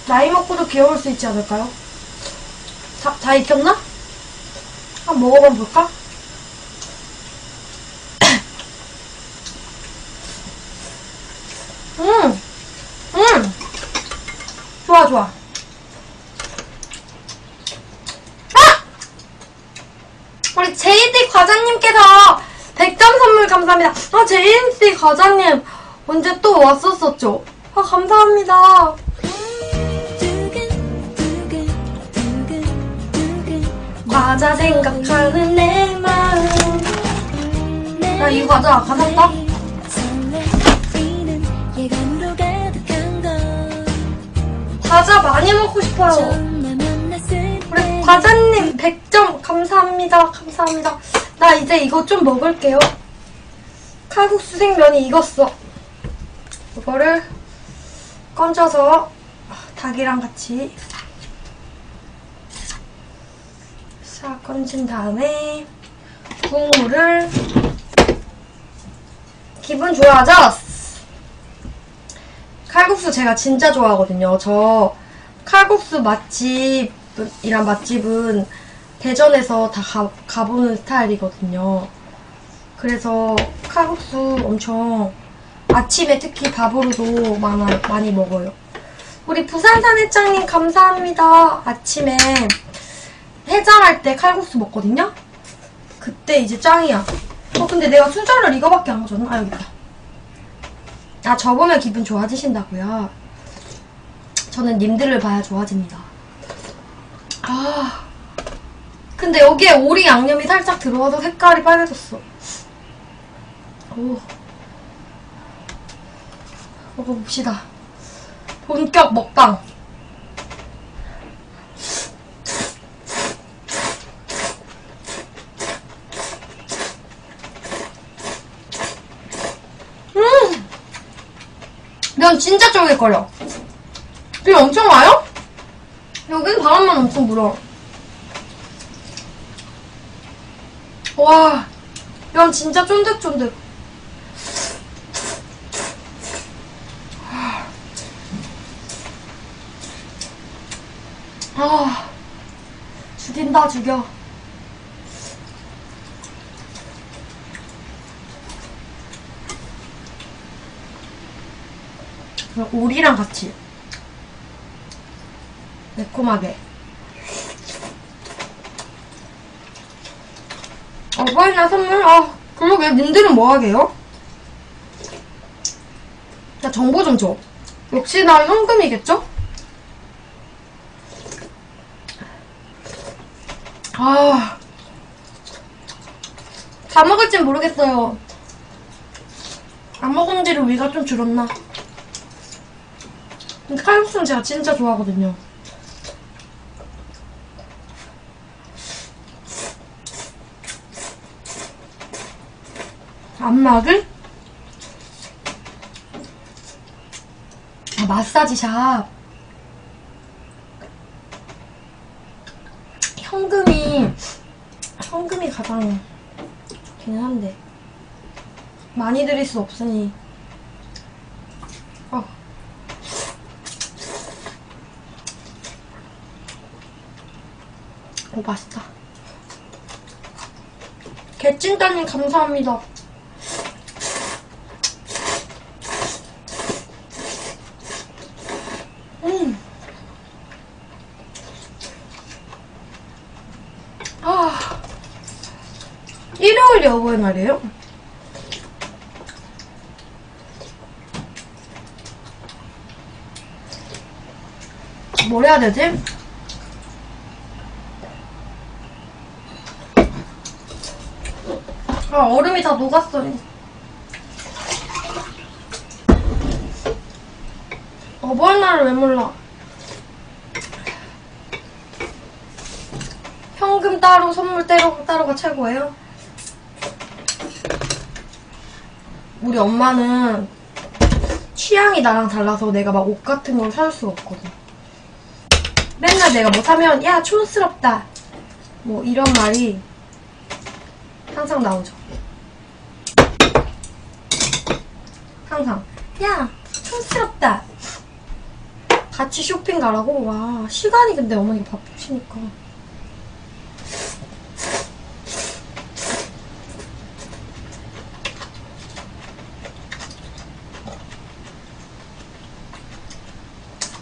나이 먹고도 귀여울 수 있지 않을까요? 다, 다 익혔나? 한번 먹어봐 볼까? 음, 음, 좋아 좋아. 아! 우리 JD 과장님께서 100점 선물 감사합니다. 아 JD 과장님 언제 또 왔었었죠? 아 감사합니다. 과자 생각하는 내 마음. 나 이 과자 가졌다. 과자 많이 먹고 싶어요. 우리 과자님 100점 감사합니다. 감사합니다. 나 이제 이거 좀 먹을게요. 칼국수 생면이 익었어. 이거를 건져서 닭이랑 같이 싹 건진 다음에 국물을 기분 좋아졌어. 칼국수 제가 진짜 좋아하거든요. 저 칼국수 맛집이란 맛집은 대전에서 다 가, 가보는 스타일이거든요. 그래서 칼국수 엄청 아침에 특히 밥으로도 많아, 많이 먹어요. 우리 부산산 회장님 감사합니다. 아침에 해장할 때 칼국수 먹거든요? 그때 이제 짱이야. 어, 근데 내가 수저를 이거밖에 안 가졌나? 아, 여기 있다. 아, 접으면 기분 좋아지신다고요? 저는 님들을 봐야 좋아집니다. 아. 근데 여기에 오리 양념이 살짝 들어와서 색깔이 빨개졌어. 오. 먹어봅시다. 본격 먹방. 음! 면 진짜 쫄깃거려. 비 엄청 와요? 여긴 바람만 엄청 불어. 와, 면 진짜 쫀득쫀득. 아, 죽인다, 죽여. 오리랑 같이. 매콤하게. 어버이날 선물? 아, 그러게. 님들은 뭐 하게요? 나 정보 좀 줘. 역시나 현금이겠죠? 아. 다 먹을진 모르겠어요. 안 먹은 뒤로 위가 좀 줄었나? 칼국수는 제가 진짜 좋아하거든요. 안막을? 아, 마사지 샵. 현금이, 현금이 가장 한데. 많이 드릴 수 없으니. 오, 맛있다. 개찐따님 감사합니다. 음. 아. 일요일이 어버이날이에요? 뭘 해야 되지? 얼음이 다 녹았어요. 어버이날을 왜 몰라? 현금 따로, 선물 따로, 따로가 최고예요? 우리 엄마는 취향이 나랑 달라서 내가 막 옷 같은 걸살 수가 없거든. 맨날 내가 뭐 사면, 야, 촌스럽다. 뭐, 이런 말이 항상 나오죠. 항상. 야, 촌스럽다. 같이 쇼핑 가라고? 와, 시간이 근데 어머니가 바쁘시니까.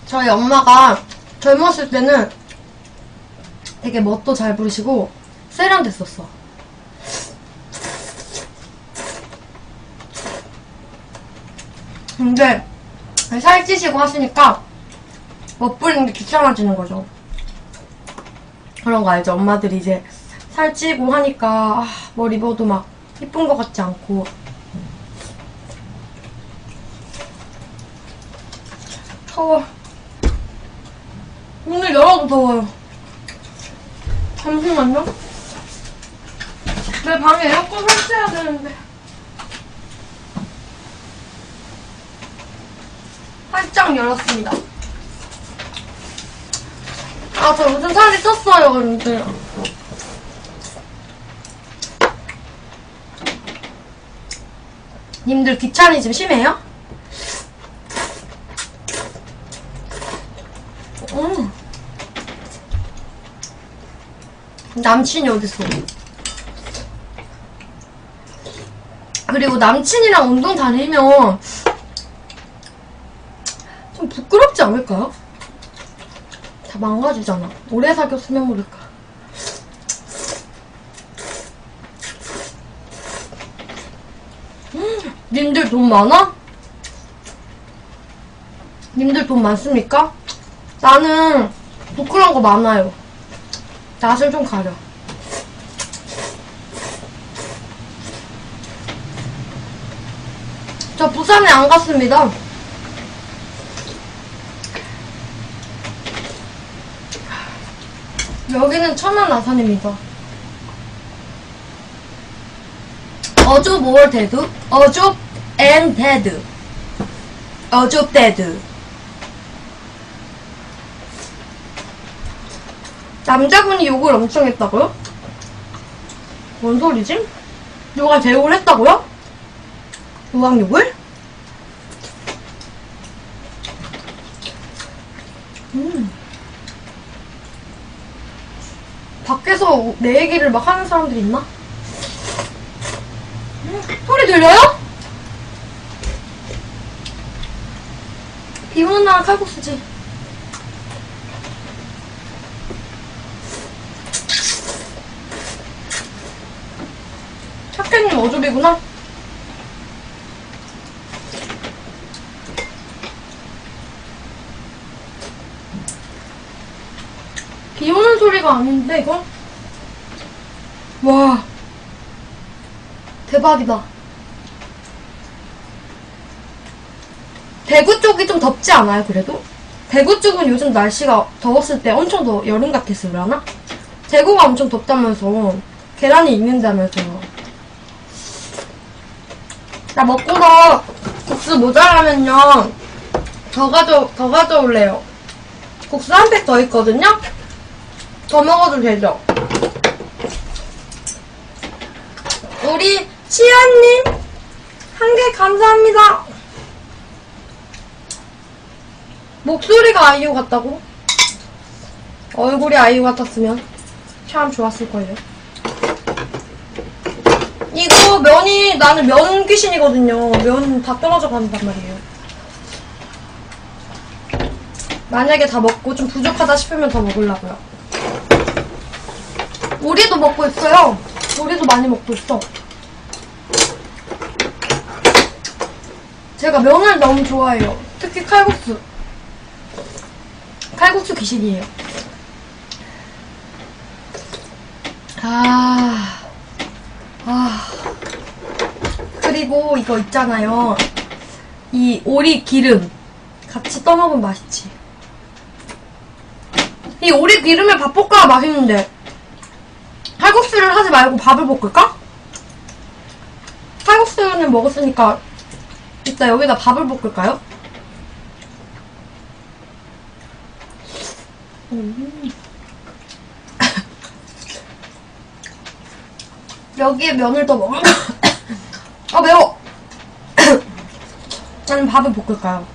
저희 엄마가 젊었을 때는 되게 멋도 잘 부르시고 세련됐었어. 근데 살찌시고 하시니까 멋 부리는 게 귀찮아지는 거죠. 그런 거 알죠? 엄마들이 이제 살찌고 하니까 아, 뭘 입어도 막 이쁜 것 같지 않고 더워. 오늘 열어도 더워요. 잠시만요. 내 방에 에어컨 설치해야 되는데. 활짝 열었습니다. 아, 저 요즘 살이 쪘어요, 근데. 님들 귀차니즘 심해요? 음. 남친이 어딨어? 그리고 남친이랑 운동 다니면 좀 부끄럽지 않을까요? 다 망가지잖아. 오래 사귀었으면 모를까. 음, 님들 돈 많아? 님들 돈 많습니까? 나는 부끄러운 거 많아요. 낯을 좀 가려. 저 부산에 안 갔습니다. 여기는 천안 아산입니다. 어줍 올 데드? 어줍 앤 데드. 어줍 데드. 남자분이 욕을 엄청 했다고요? 뭔 소리지? 누가 제 욕을 했다고요? 요강 욕을? 음. 밖에서 내 얘기를 막 하는 사람들이 있나? 음, 소리 들려요? 비 오는 날 칼국수지. 착해님 어줍이구나. 비 오는 소리가 아닌데, 이거? 와. 대박이다. 대구 쪽이 좀 덥지 않아요, 그래도? 대구 쪽은 요즘 날씨가 더웠을 때 엄청 더 여름 같았어, 그러나? 대구가 엄청 덥다면서. 계란이 익는다면서. 나 먹고서 국수 모자라면요. 더 가져, 더 가져올래요. 국수 한 팩 더 있거든요? 더 먹어도 되죠? 우리 치아님 한 개 감사합니다. 목소리가 아이유 같다고? 얼굴이 아이유 같았으면 참 좋았을걸요. 이거 면이 나는 면 귀신이거든요. 면 다 떨어져 간단 말이에요. 만약에 다 먹고 좀 부족하다 싶으면 더 먹으려고요. 우리도 먹고 있어요. 우리도 많이 먹고 있어. 제가 면을 너무 좋아해요. 특히 칼국수. 칼국수 귀신이에요. 아, 아. 그리고 이거 있잖아요. 이 오리 기름. 같이 떠먹으면 맛있지. 이 오리 기름에 밥 볶아야 맛있는데. 칼국수를 하지 말고 밥을 볶을까? 칼국수는 먹었으니까 이따 여기다 밥을 볶을까요? 음. 여기에 면을 더 먹으면 아 매워 나는 밥을 볶을까요?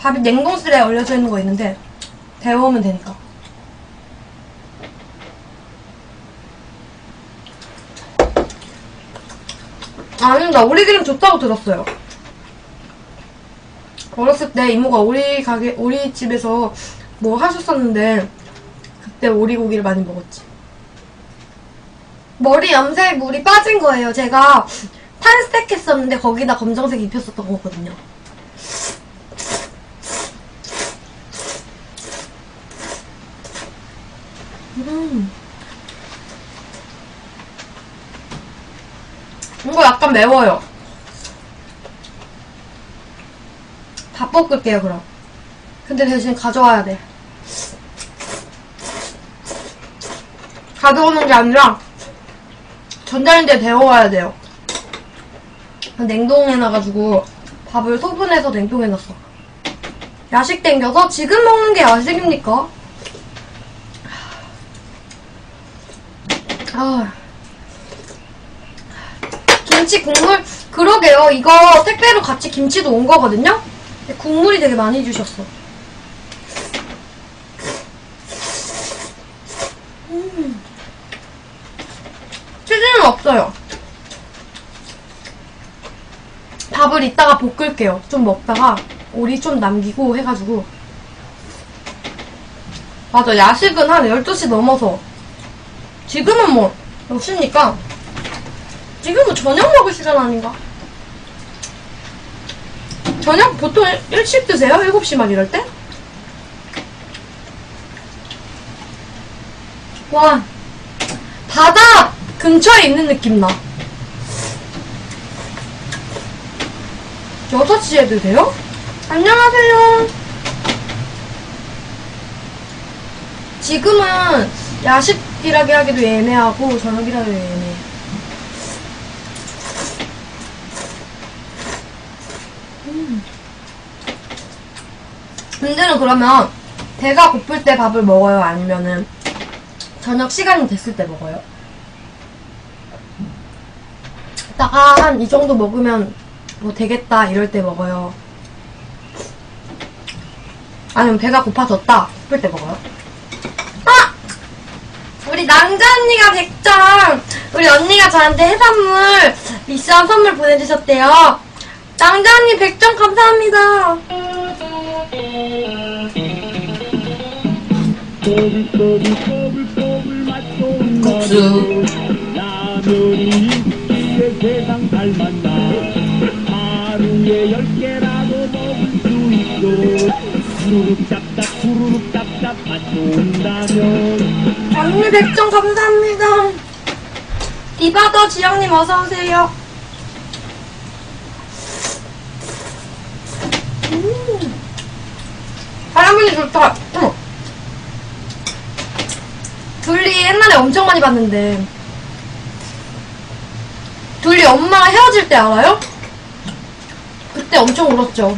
밥이 냉동실에 얼려져 있는 거 있는데 데워오면 되니까 아닙니다. 오리기름 좋다고 들었어요. 어렸을 때 이모가 오리 가게, 오리 집에서 뭐 하셨었는데, 그때 오리고기를 많이 먹었지. 머리 염색 물이 빠진 거예요. 제가 탈색 했었는데, 거기다 검정색 입혔었던 거거든요. 음. 이거 약간 매워요. 밥 볶을게요, 그럼. 근데 대신 가져와야 돼. 가져오는 게 아니라, 전자레인지에 데워와야 돼요. 냉동해 놔가지고, 밥을 소분해서 냉동해 놨어. 야식 땡겨서 지금 먹는 게 야식입니까? 아. 김치 국물 그러게요 이거 택배로 같이 김치도 온 거거든요 국물이 되게 많이 주셨어. 음. 치즈는 없어요. 밥을 이따가 볶을게요. 좀 먹다가 오리 좀 남기고 해가지고. 맞아 야식은 한 12시 넘어서. 지금은 뭐 없으니까. 지금은 저녁 먹을 시간 아닌가? 저녁 보통 일- 일찍 드세요? 7시 막 이럴 때? 와, 바다 근처에 있는 느낌 나. 6시에 드세요? 안녕하세요. 지금은 야식이라기 하기도 애매하고 저녁이라기도 애매해. 근데는 그러면 배가 고플 때 밥을 먹어요? 아니면은 저녁 시간이 됐을 때 먹어요? 이따가 한 이 정도 먹으면 뭐 되겠다 이럴 때 먹어요? 아니면 배가 고파졌다 싶을 때 먹어요? 아! 우리 낭자 언니가 100점! 우리 언니가 저한테 해산물 미션 선물 보내주셨대요. 낭자 언니 100점 감사합니다. 국수. 언니 100점 감사합니다. 디바더 지영님 어서오세요. 음. 바람분이 좋다. 어머. 둘리 옛날에 엄청 많이 봤는데. 둘리 엄마가 헤어질 때 알아요? 그때 엄청 울었죠.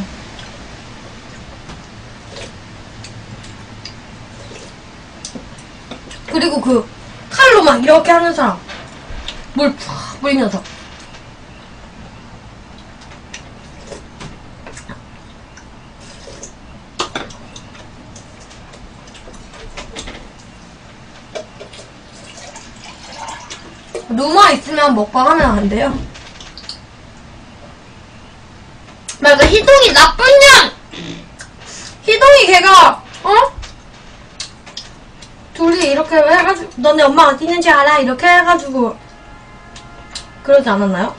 그리고 그 칼로 막 이렇게 하는 사람. 물 푹 뿌리면서. 루마 있으면 먹방 하면 안 돼요? 맞아, 희동이 나쁜 년! 희동이 걔가, 어? 둘이 이렇게 해가지고, 너네 엄마 어디 있는지 알아? 이렇게 해가지고, 그러지 않았나요?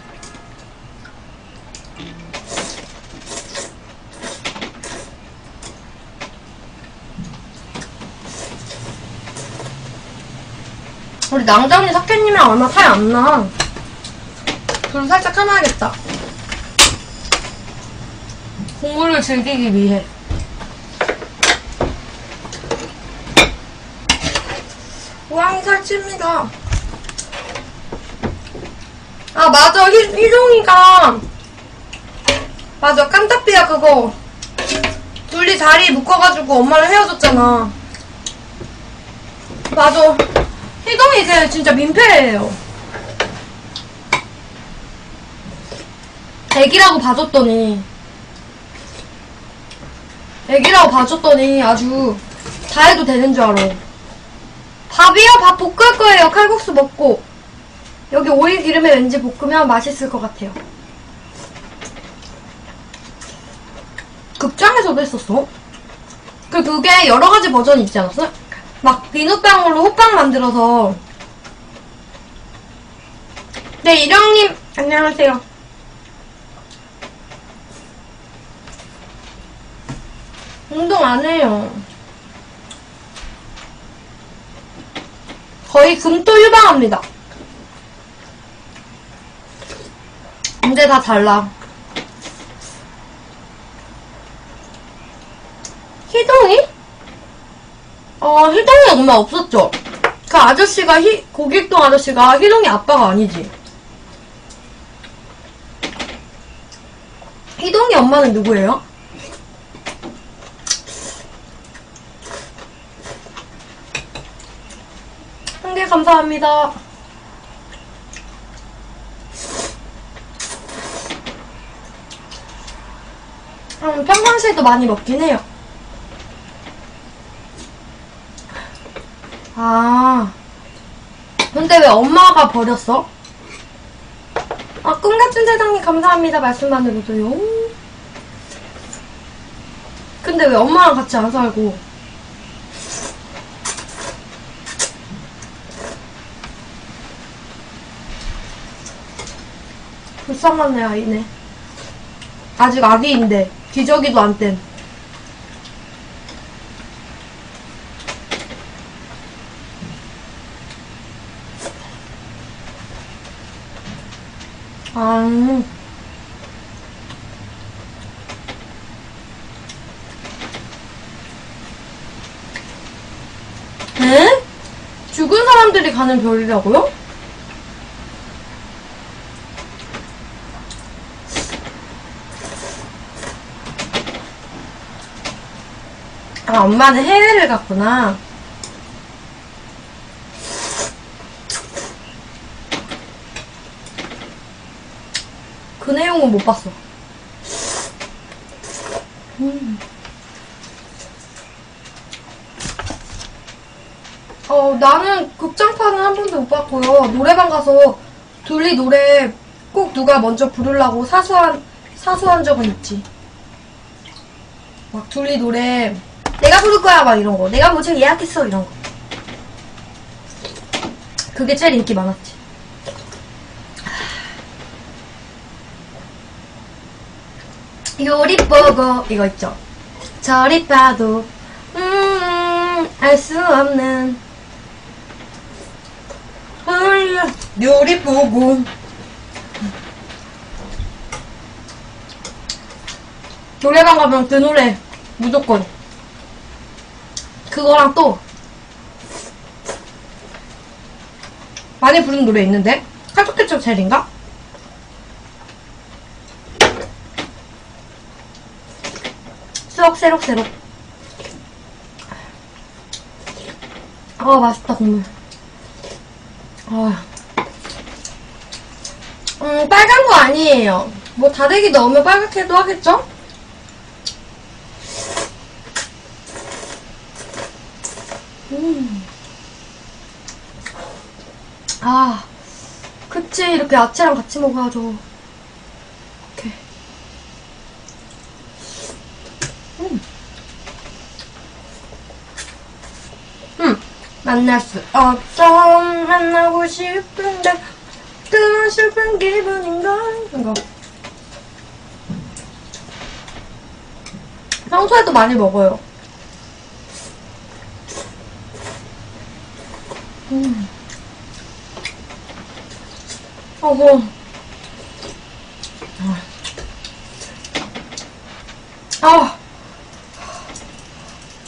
우리 낭장이 사케님이랑 얼마 차이 안 나. 그럼 살짝 참아야겠다. 공부를 즐기기 위해. 우왕이 살찝니다. 아, 맞아. 희, 희종이가. 맞아. 깜짝비야, 그거. 둘이 자리 묶어가지고 엄마를 헤어졌잖아. 맞아. 희동이 이제 진짜 민폐예요. 애기라고 봐줬더니 애기라고 봐줬더니 아주 다 해도 되는 줄 알아. 밥이요? 밥 볶을 거예요. 칼국수 먹고. 여기 오일 기름에 왠지 볶으면 맛있을 것 같아요. 극장에서도 했었어. 그 그게 여러 가지 버전이 있지 않았어? 막 비눗방울로 호빵 만들어서. 네, 일영님 안녕하세요. 운동 안 해요. 거의 금토 유방합니다. 근데 다 달라. 희동이? 어, 희동이 엄마 없었죠? 그 아저씨가 희, 고길동 아저씨가 희동이 아빠가 아니지. 희동이 엄마는 누구예요? 한 개 감사합니다. 음, 평상시에도 많이 먹긴 해요. 아. 근데 왜 엄마가 버렸어? 아, 꿈같은 세상님 감사합니다. 말씀만으로도요. 근데 왜 엄마랑 같이 안 살고? 불쌍한 애 아이네. 아직 아기인데 기저귀도 안 뗀. 아. 에? 죽은 사람들이 가는 별이라고요? 아, 엄마는 해외를 갔구나. 그 내용은 못 봤어. 음. 어, 나는 극장판은 한 번도 못 봤고요. 노래방 가서 둘리 노래 꼭 누가 먼저 부르려고 사수한, 사수한 적은 있지. 막 둘리 노래 내가 부를 거야 막 이런 거. 내가 뭐지 예약했어 이런 거. 그게 제일 인기 많았지. 요리 보고 이거 있죠. 저리 봐도 음 알 수 없는 요리 보고. 노래방 가면 그 노래 무조건. 그거랑 또 많이 부르는 노래 있는데 칼국ketchup 젤인가? 쏙 새록 새록 아 맛있다 국물 아. 음 빨간 거 아니에요 뭐 다대기 넣으면 빨갛게도 하겠죠? 음. 아, 그치. 이렇게 야채랑 같이 먹어야죠. 이렇게. 음. 음, 만날 수 없어. 만나고 싶은데, 그런 슬픈 기분인걸. 이거. 평소에도 많이 먹어요. 음. 어머. 아.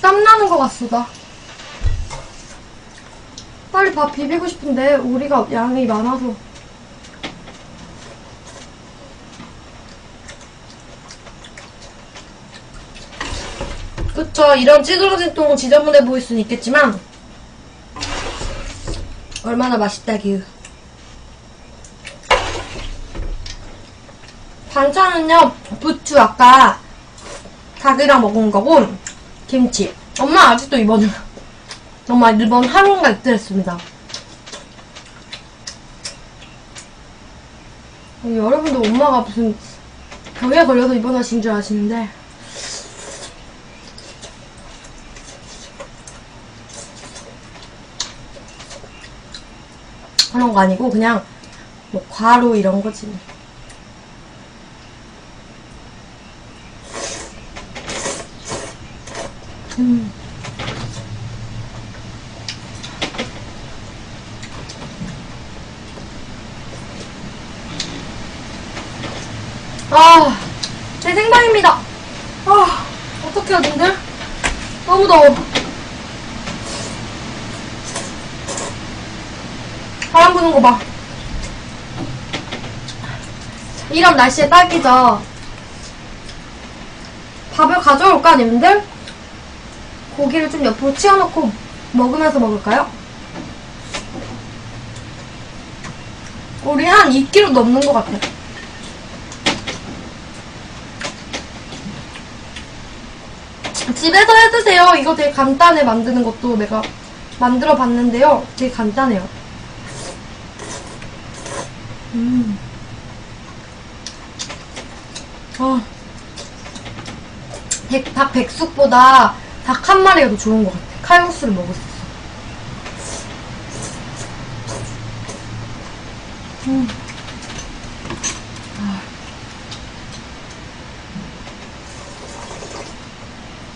땀나는 것. 빨리 밥 비비고 싶은데, 우리가 양이 많아서. 그쵸. 이런 찌그러진 똥은 지저분해 보일 수는 있겠지만, 얼마나 맛있다기요. 반찬은요, 부추 아까 닭이랑 먹은 거고, 김치. 엄마 아직도 이번에, 엄마 이번 하루인가 이틀했습니다. 어, 여러분도 엄마가 무슨 병에 걸려서 입원하신 줄 아시는데, 그런 거 아니고, 그냥, 뭐, 과로 이런 거지. 음. 아, 제 생방입니다. 아, 어떡해요, 님들? 너무 더워. 바람 부는 거 봐. 이런 날씨에 딱이죠. 밥을 가져올까, 님들? 고기를 좀 옆으로 치워놓고 먹으면서 먹을까요? 우리 한 2kg 넘는 것 같아. 집에서 해드세요. 이거 되게 간단해 만드는 것도 내가 만들어 봤는데요. 되게 간단해요. 음. 아. 백, 닭 백숙보다 닭 한 마리가 더 좋은 것 같아. 칼국수를 있어. 음.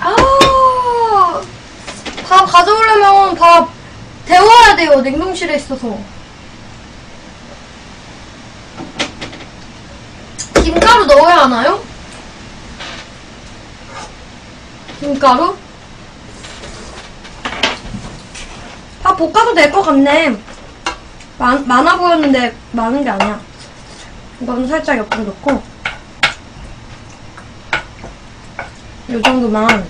아, 밥 가져오려면 밥 데워야 돼요. 냉동실에 있어서. 김가루 넣어야 하나요? 김가루? 밥 볶아도 될 것 같네. 많, 많아 보였는데 많은 게 아니야. 이거는 살짝 옆으로 넣고 이 정도만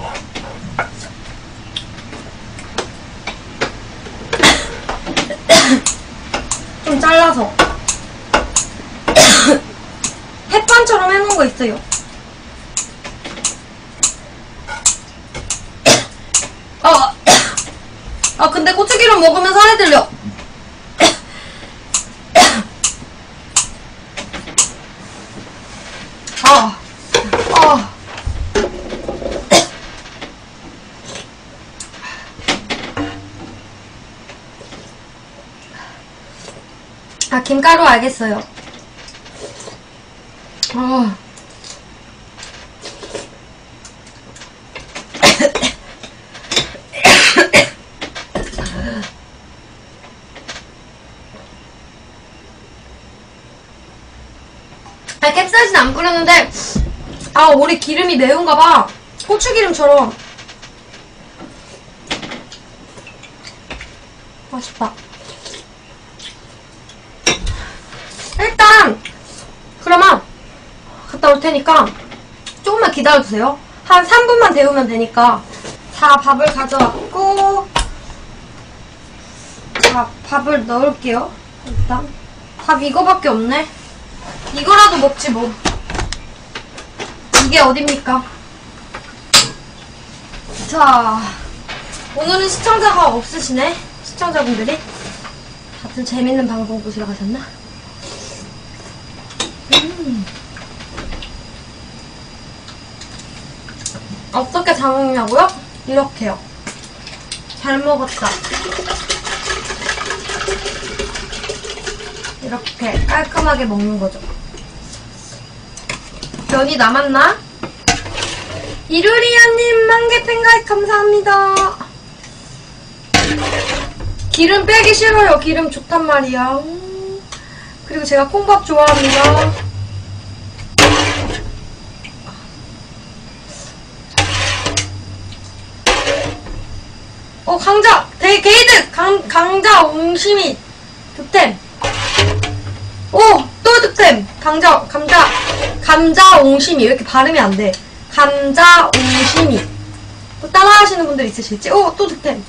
좀 잘라서 햇반처럼 해놓은 거 있어요. 아, 아 근데 고추기름 먹으면 살이 들려. 아, 아. 아, 김가루 알겠어요. 아. 끝까지는 안 뿌렸는데, 아, 우리 기름이 매운가 봐. 고추기름처럼. 맛있다. 일단, 그러면, 갔다 올 테니까, 조금만 기다려주세요. 한 3분만 데우면 되니까. 자, 밥을 가져왔고, 자, 밥을 넣을게요. 일단. 밥 이거밖에 없네. 이거라도 먹지 뭐. 이게 어딥니까? 자, 오늘은 시청자가 없으시네. 시청자분들이. 다들 재밌는 방송 보시러 가셨나? 음. 어떻게 잘 먹냐고요? 이렇게요. 잘 먹었다. 이렇게 깔끔하게 먹는 거죠. 면이 남았나? 이루리아님 만개 팬가입 감사합니다. 기름 빼기 싫어요. 기름 좋단 말이야. 음. 그리고 제가 콩밥 좋아합니다. 어, 강자! 대, 게이드! 강, 강자 옹심이 득템. 오! 또 득템! 강자, 감자, 감자 옹심이. 왜 이렇게 발음이 안 돼? 감자 옹심이. 또 따라하시는 분들 있으실지? 오! 또 득템.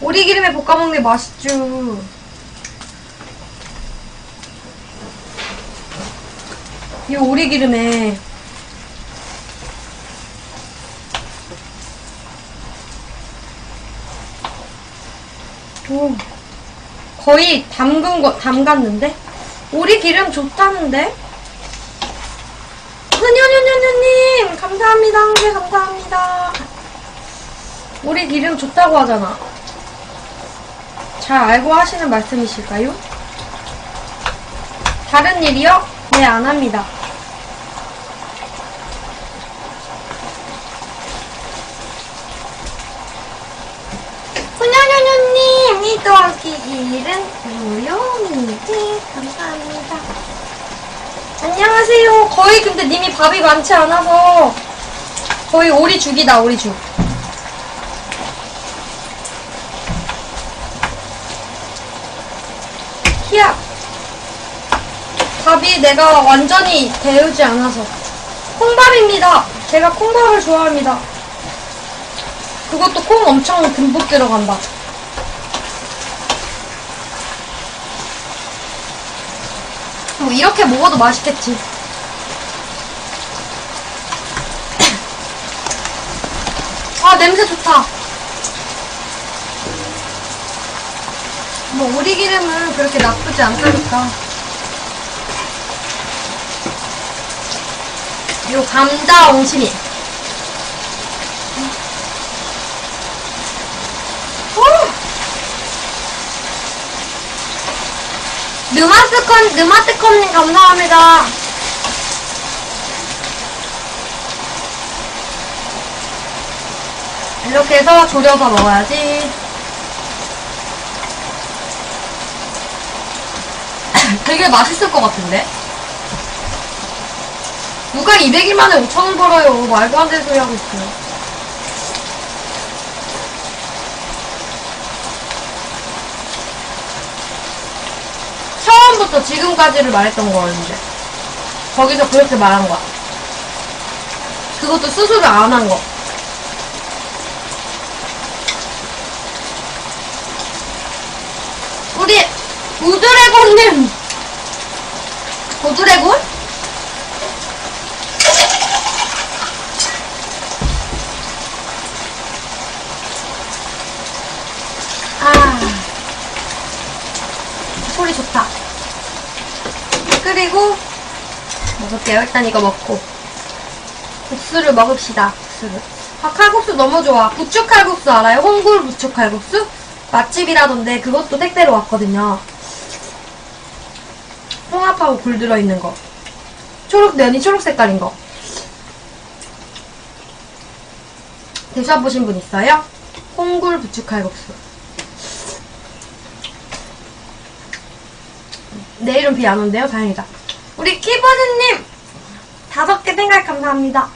오리기름에 볶아먹는 게 맛있죠. 이 오리기름에 오, 거의 담근 거, 담갔는데? 오리 기름 좋다는데? 흔연연연연님! 감사합니다, 한 개 감사합니다. 오리 기름 좋다고 하잖아. 잘 알고 하시는 말씀이실까요? 다른 일이요? 네, 안 합니다. 훈연연연님, 이 더하기 1은 무용이지. 감사합니다. 안녕하세요. 거의 근데 님이 밥이 많지 않아서 거의 오리 죽이다, 오리 죽. 히야. 밥이 내가 완전히 데우지 않아서. 콩밥입니다. 제가 콩밥을 좋아합니다. 그것도 콩 엄청 듬뿍 들어간다. 뭐 이렇게 먹어도 맛있겠지. 아 냄새 좋다. 뭐 오리기름은 그렇게 나쁘지 않다니까. 요 감자 옹심이. 느마스컨, 느마스컨님 감사합니다. 이렇게 해서 졸여서 먹어야지. 되게 맛있을 것 같은데? 누가 200일 만에 5천원 벌어요. 말도 안 되는 소리 하고 있어요. 처음부터 지금까지를 말했던 거였는데. 거기서 그렇게 말한 거야. 그것도 수술을 안한 거. 우리 우드래곤님 우드래곤? 아 소리 좋다 그리고 먹을게요 일단 이거 먹고 국수를 먹읍시다 국수를 아 칼국수 너무 좋아 부추 칼국수 알아요? 홍굴 부추 칼국수? 맛집이라던데 그것도 택배로 왔거든요 홍합하고 굴 들어있는 거 초록 면이 초록 색깔인 거 드셔보신 분 있어요? 홍굴 부추 칼국수 내일은 비 안 온대요? 다행이다. 우리 키보드님! 다섯 개 생각 감사합니다.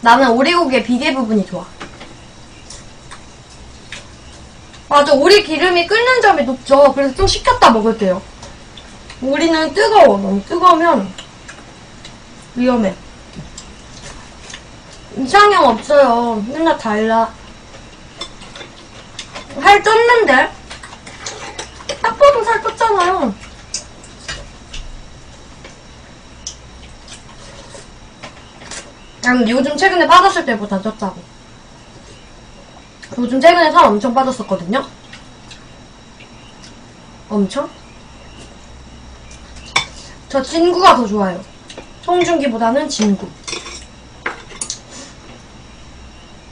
나는 오리고기의 비계 부분이 좋아. 맞아, 오리 기름이 끓는 점이 높죠. 그래서 좀 식혔다 먹을게요. 오리는 뜨거워. 너무 뜨거우면 위험해. 이상형 없어요. 맨날 달라. 살 쪘는데? 딱 봐도 살 쪘잖아요. 아니, 요즘 최근에 빠졌을 때보다 쪘다고. 요즘 최근에 살 엄청 빠졌었거든요? 엄청? 저 진구가 더 좋아요. 송중기보다는 진구.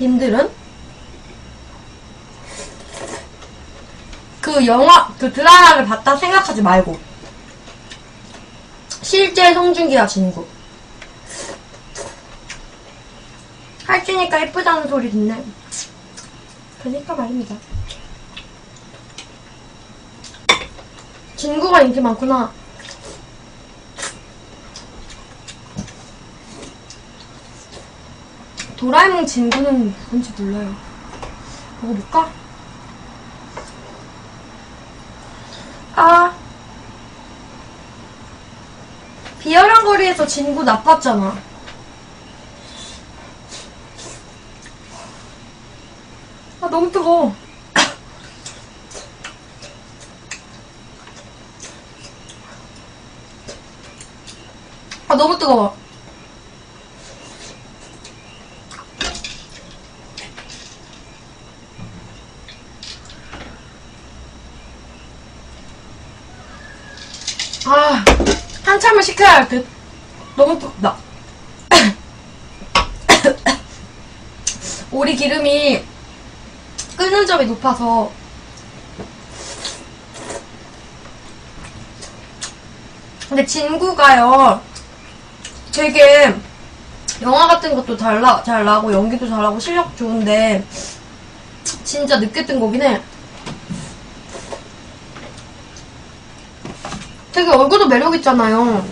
님들은? 그 영화, 그 드라마를 봤다 생각하지 말고. 실제 송중기가 진구. 살찌니까 예쁘다는 소리 듣네. 그러니까 말입니다. 진구가 인기 많구나. 도라에몽 진구는 누군지 몰라요. 먹어볼까? 아. 비열한 거리에서 진구 나빴잖아. 아, 너무 뜨거워. 아, 너무 뜨거워. 아, 한참을 식혀야 할 듯. 너무 뜨겁다. 오리 기름이 끓는 점이 높아서 근데 진구가요 되게 영화 같은 것도 잘, 나, 잘 나고 연기도 잘하고 실력 좋은데 진짜 늦게 뜬 거긴 해 되게 얼굴도 매력 있잖아요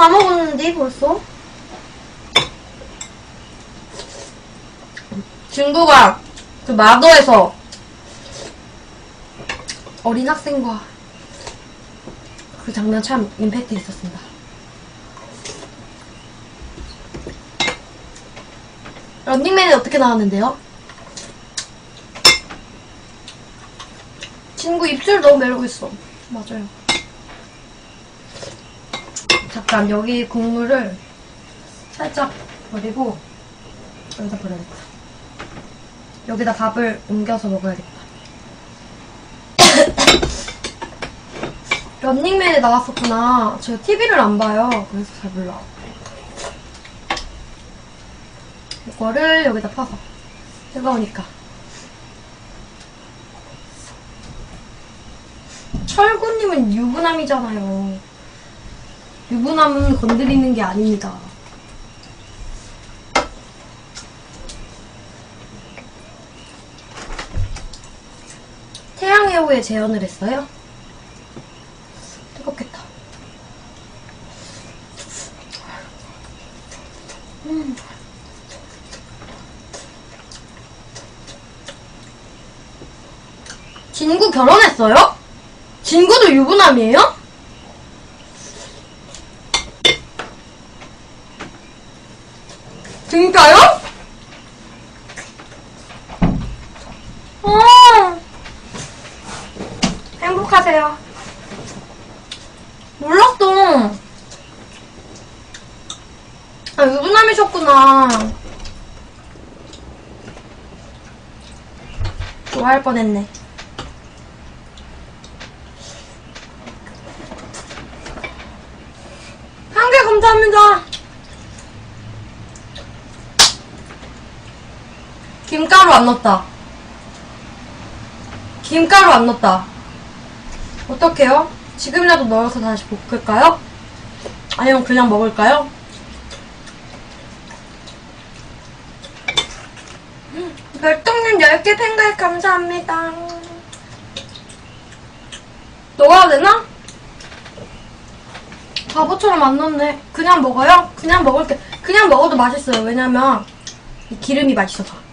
다 먹었는데 벌써? 친구가 그 마더에서 어린 학생과 그 장면 참 임팩트 있었습니다. 런닝맨이 어떻게 나왔는데요? 친구 입술 너무 매력 있어. 맞아요. 잠깐 여기 국물을 살짝 버리고 여기다 버려야겠다. 여기다 밥을 옮겨서 먹어야겠다. 런닝맨에 나왔었구나. 제가 TV를 안 봐요. 그래서 잘 몰라. 이거를 여기다 퍼서. 뜨거우니까. 철구님은 유부남이잖아요. 유부남은 건드리는 게 아닙니다. 태양의 호에 재현을 했어요? 뜨겁겠다. 음. 진구 결혼했어요? 진구도 유부남이에요? 진짜요? 어. 행복하세요. 몰랐어. 아, 유부남이셨구나. 좋아할 뻔했네. 넣었다. 김가루 안 넣었다. 어떡해요? 지금이라도 넣어서 다시 볶을까요? 아니면 그냥 먹을까요? 별똥님 10개 팬가입 감사합니다. 넣어야 되나? 바보처럼 안 넣네. 그냥 먹어요? 그냥 먹을게. 그냥 먹어도 맛있어요. 왜냐면 기름이 맛있어서.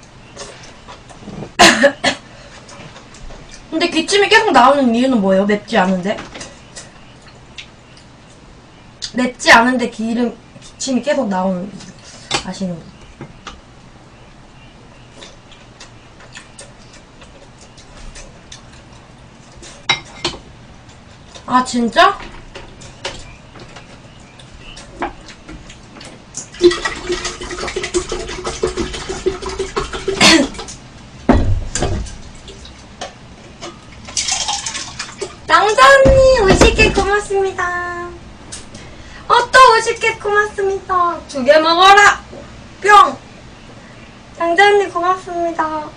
기침이 계속 나오는 이유는 뭐예요? 맵지 않은데? 맵지 않은데 기름, 기침이 계속 나오는 이유. 아시는 분. 아, 진짜? 낭자 언니 50개 고맙습니다. 어, 또 50개 고맙습니다. 두 개 먹어라! 뿅! 낭자 언니 고맙습니다.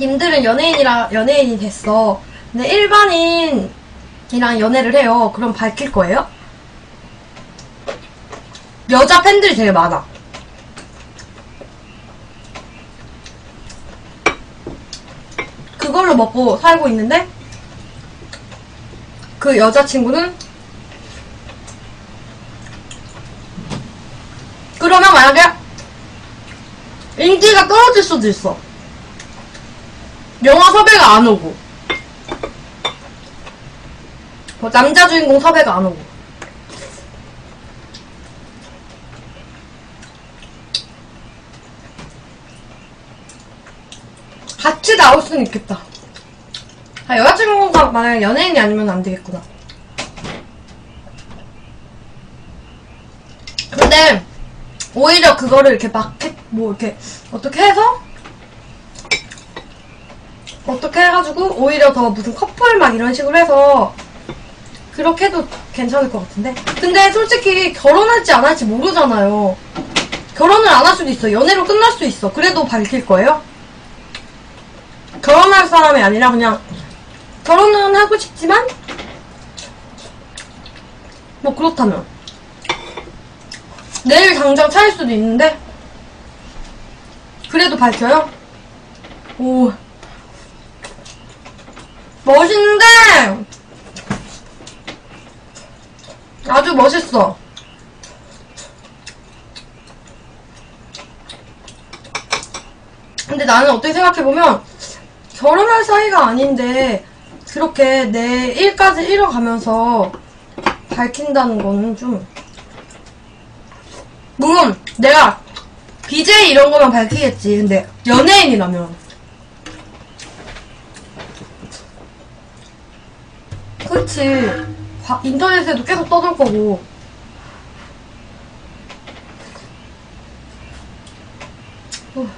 님들은 연예인이라, 연예인이 됐어. 근데 일반인이랑 연애를 해요. 그럼 밝힐 거예요? 여자 팬들이 되게 많아. 그걸로 먹고 살고 있는데 그 여자친구는 그러면 만약에 인기가 떨어질 수도 있어. 영화 섭외가 안 오고 뭐 남자 주인공 섭외가 안 오고 같이 나올 수는 있겠다. 아, 여자친구가 만약에 연예인이 아니면 안 되겠구나. 근데, 오히려 그거를 이렇게 막, 해- 뭐, 이렇게, 어떻게 해서? 어떻게 해가지고, 오히려 더 무슨 커플 막 이런 식으로 해서, 그렇게 해도 괜찮을 것 같은데? 근데 솔직히 결혼할지 안 할지 모르잖아요. 결혼을 안 할 수도 있어. 연애로 끝날 수도 있어. 그래도 밝힐 거예요? 결혼할 사람이 아니라 그냥 결혼은 하고 싶지만 뭐 그렇다면 내일 당장 차일 수도 있는데 그래도 밝혀요? 오 멋있는데? 아주 멋있어. 근데 나는 어떻게 생각해보면 결혼할 사이가 아닌데 그렇게 내 일까지 잃어가면서 밝힌다는 거는 좀 물론 내가 BJ 이런 거만 밝히겠지. 근데 연예인이라면 그치 과- 인터넷에도 계속 떠들 거고. 후.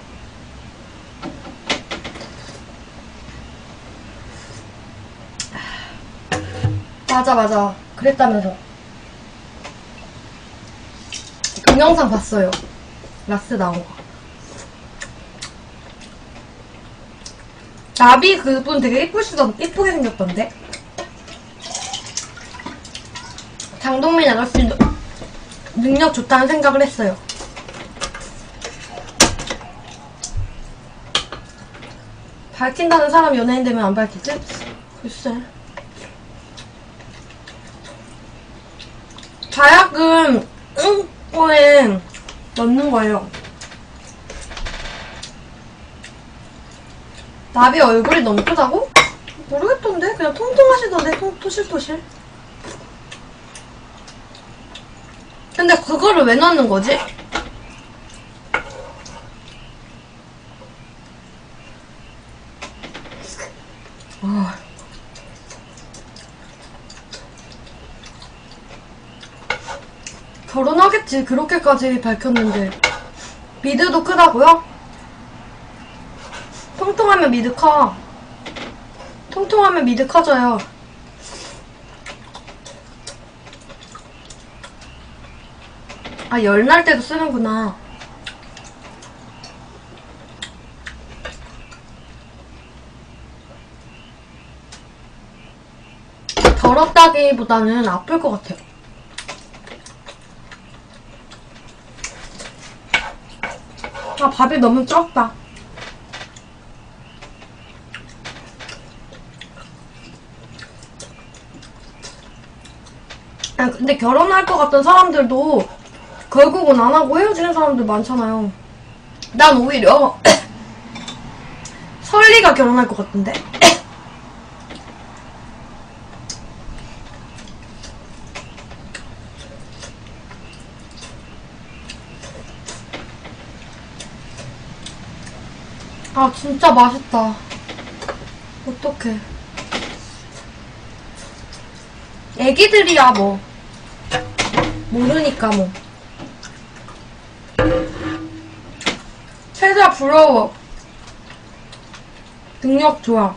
맞아 맞아. 그랬다면서. 동영상 봤어요. 라스 나온 거. 나비 그분 되게 이쁘시던 이쁘게 생겼던데 장동민 아저씨도 능력 좋다는 생각을 했어요 밝힌다는 사람 연예인 되면 안 밝히지? 글쎄 자약은 응꼬에 넣는 거예요. 나비 얼굴이 너무 크다고? 모르겠던데? 그냥 통통하시던데, 통, 토실토실. 근데 그거를 왜 넣는 거지? 아. 결혼하겠지. 그렇게까지 밝혔는데. 미드도 크다고요? 통통하면 미드 커. 통통하면 미드 커져요. 아, 열 날 때도 쓰는구나. 더럽다기보다는 아플 것 같아요. 아, 밥이 너무 적다. 아, 근데 결혼할 것 같던 사람들도 결국은 안 하고 헤어지는 사람들 많잖아요. 난 오히려 설리가 결혼할 것 같은데. 아 진짜 맛있다. 어떡해. 애기들이야 뭐. 모르니까 뭐. 부러워. 능력 좋아.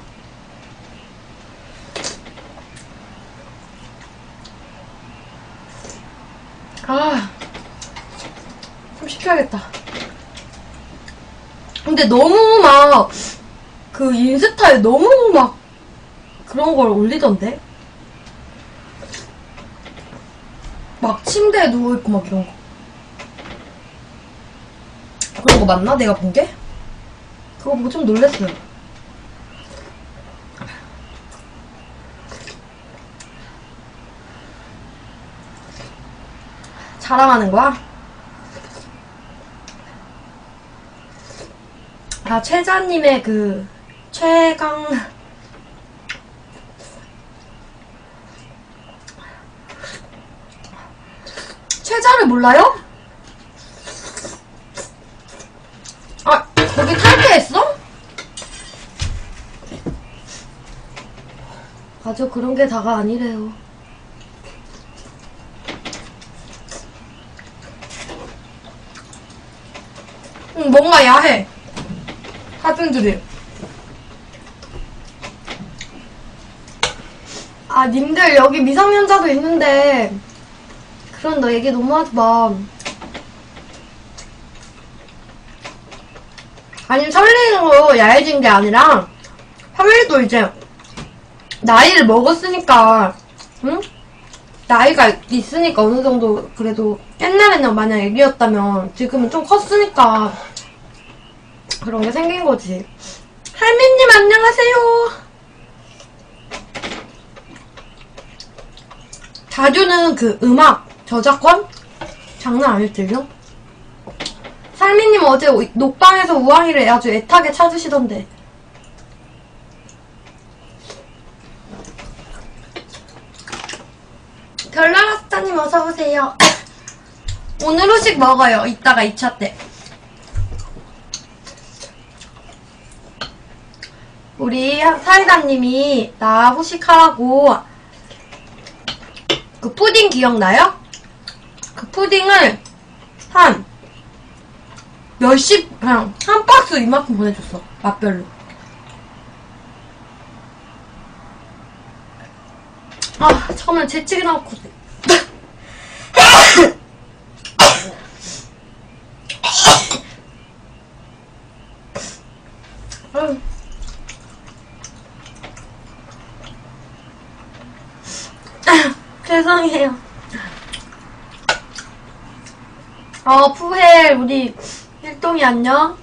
아, 좀 시켜야겠다. 근데 너무 막, 그 인스타에 너무 막, 그런 걸 올리던데? 막 침대에 누워있고 막 이런 거. 그런 거 맞나? 내가 본 게? 그거 보고 좀 놀랬어요. 자랑하는 거야? 아, 최자님의 그, 최강, 최자를 몰라요? 아, 거기 탈퇴했어? 맞아, 그런 게 다가 아니래요. 응, 뭔가 야해. 사진들이. 아, 님들 여기 미성년자도 있는데 그런 너 얘기 너무 하지 마. 아니 설레는 거 야해진 게 아니라 파밀리도 이제 나이를 먹었으니까 응? 나이가 있으니까 어느 정도 그래도 옛날에는 만약 애기였다면 지금은 좀 컸으니까 그런 게 생긴 거지. 할미님 안녕하세요. 자주는 그 음악 저작권 장난 아닐걸요? 살미님 어제 우- 녹방에서 우왕이를 아주 애타게 찾으시던데. 별나라스타님 어서오세요. 오늘 후식 먹어요. 이따가 2차 때. 우리 사이다님이 나 후식하라고 그 푸딩 기억나요? 그 푸딩을 한 몇십 그냥 한 박스 이만큼 보내줬어 맛별로 아 잠깐만 재채기 아유. 죄송해요. 어, 푸헬, 우리, 일동이 안녕?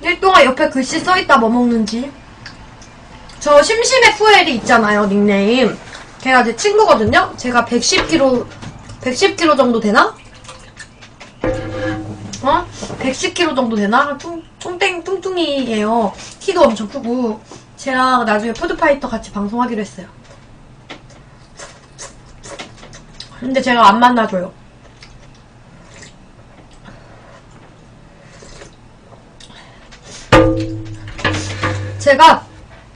일동아 옆에 글씨 써있다 뭐 먹는지. 저 심심해 푸헬이 있잖아요, 닉네임. 걔가 제 친구거든요? 제가 110kg, 110kg 정도 되나? 어? 110kg 정도 되나? 뚱, 뚱땡, 뚱뚱이에요. 키도 엄청 크고. 쟤랑 나중에 푸드파이터 같이 방송하기로 했어요. 근데 제가 안 만나줘요. 제가,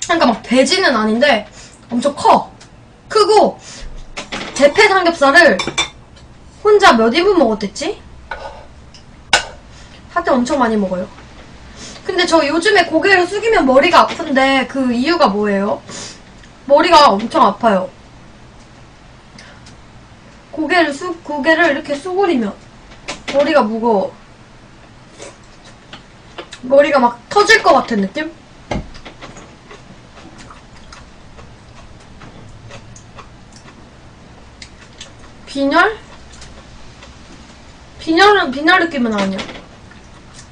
그러니까 막 돼지는 아닌데, 엄청 커. 크고, 대패 삼겹살을 혼자 몇 인분 먹었댔지? 하여튼 엄청 많이 먹어요. 근데 저 요즘에 고개를 숙이면 머리가 아픈데 그 이유가 뭐예요? 머리가 엄청 아파요. 고개를 숙, 고개를 이렇게 수그리면 머리가 무거워. 머리가 막 터질 것 같은 느낌? 빈혈? 빈혈은, 빈혈 느낌은 아니야.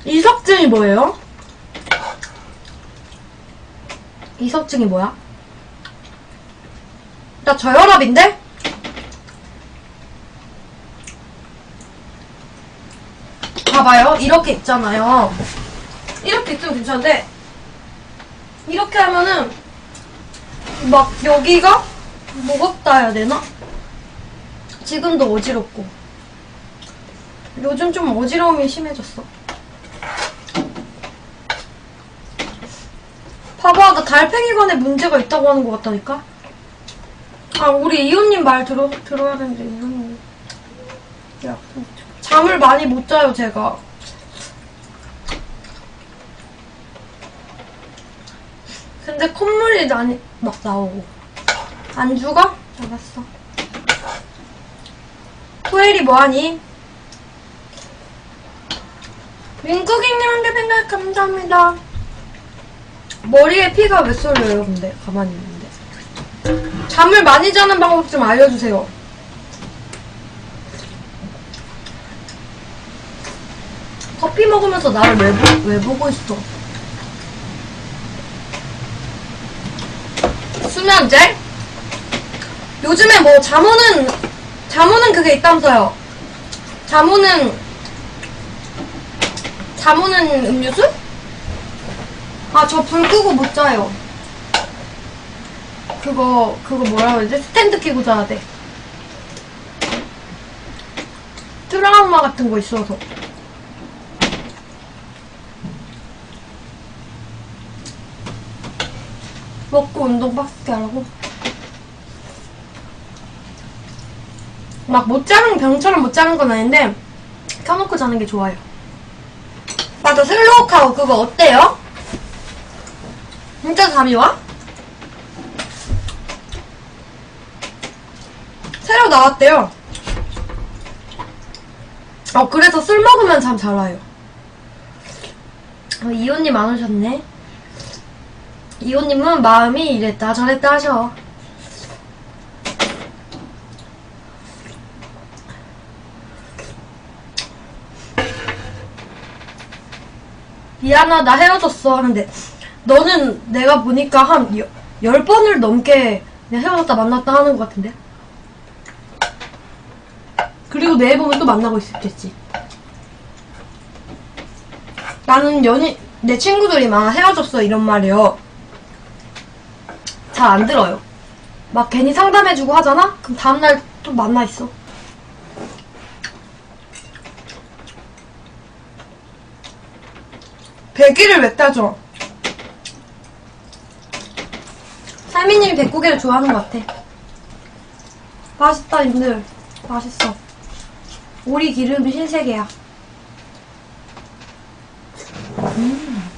이석증이 뭐예요? 이석증이 뭐야? 나 저혈압인데? 봐봐요. 이렇게 있잖아요. 이렇게 있으면 괜찮은데, 이렇게 하면은, 막, 여기가 무겁다 해야 되나? 지금도 어지럽고. 요즘 좀 어지러움이 심해졌어. 봐봐, 나 달팽이관에 문제가 있다고 하는 것 같다니까? 아, 우리 이호님 말 들어, 들어야 되는데, 이호님. 야, 잠을 많이 못 자요, 제가. 근데 콧물이 많이 막 나오고. 안 죽어? 알았어. 토엘이 뭐하니? 민국이님 한개 생각 감사합니다. 머리에 피가 왜 쏠려요, 근데? 가만히 있는데. 잠을 많이 자는 방법 좀 알려주세요. 커피 먹으면서 나를 왜, 보, 왜 보고 있어? 수면제? 요즘에 뭐 잠오는 잠오는 그게 있다면서요. 잠오는 잠오는 음료수? 아, 저 불 끄고 못 자요. 그거, 그거 뭐라 그러지? 스탠드 끼고 자야 돼. 트라우마 같은 거 있어서. 먹고 운동 빡세게 하라고? 막 못 자는, 병처럼 못 자는 건 아닌데, 켜놓고 자는 게 좋아요. 맞아, 슬로우카우 그거 어때요? 진짜 잠이 와? 새로 나왔대요. 어, 그래서 술 먹으면 잠 잘 와요. 어, 이호님 안 오셨네. 이호님은 마음이 이랬다 저랬다 하셔. 미안하다 헤어졌어 하는데 너는 내가 보니까 한 여, 열 번을 넘게 그냥 헤어졌다 만났다 하는 것 같은데? 그리고 내일 보면 또 만나고 있었겠지. 나는 연인 내 친구들이 막 헤어졌어 이런 말이요. 잘 안 들어요. 막 괜히 상담해주고 하잖아? 그럼 다음날 또 만나 있어 배기를 왜 따져? 살미님이 백고기를 좋아하는 것 같아. 맛있다, 님들. 맛있어. 오리 기름이 신세계야. 음.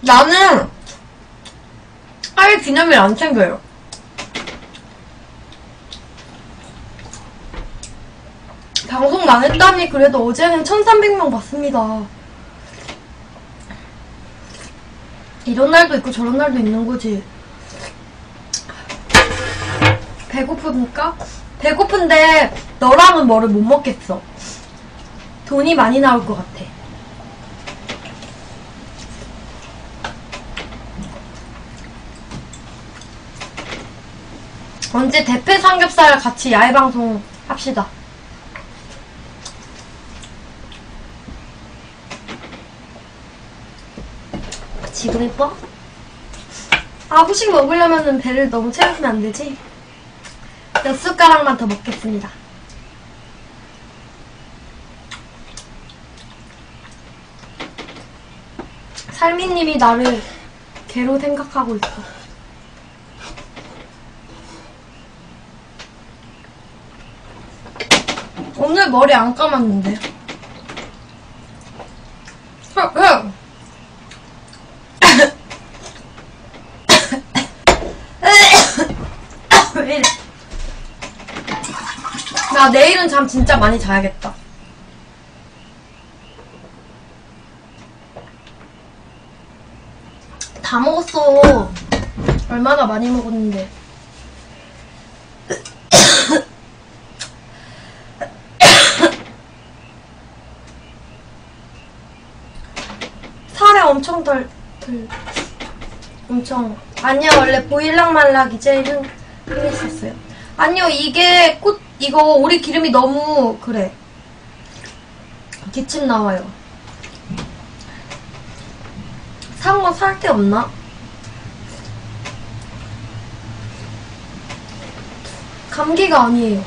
나는 아예 기념일 안 챙겨요. 방송 망했다니 그래도 어제는 1300명 봤습니다. 이런 날도 있고 저런 날도 있는 거지. 배고프니까? 배고픈데 너랑은 뭐를 못 먹겠어. 돈이 많이 나올 것 같아. 언제 대패 삼겹살 같이 야외 방송 합시다. 지금 예뻐? 아, 후식 먹으려면은 배를 너무 채우면 안 되지? 몇 숟가락만 더 먹겠습니다. 살미님이 나를 개로 생각하고 있어. 오늘 머리 안 감았는데. 아, 내일은 잠 진짜 많이 자야겠다. 다 먹었어. 얼마나 많이 먹었는데. 살에 엄청 덜, 덜, 엄청. 아니야, 원래 보일락 말락이 제일 흥, 흥했었어요. 아니요, 이게 꽃, 이거 오리 기름이 너무, 그래. 기침 나와요. 살데 없나? 감기가 아니에요.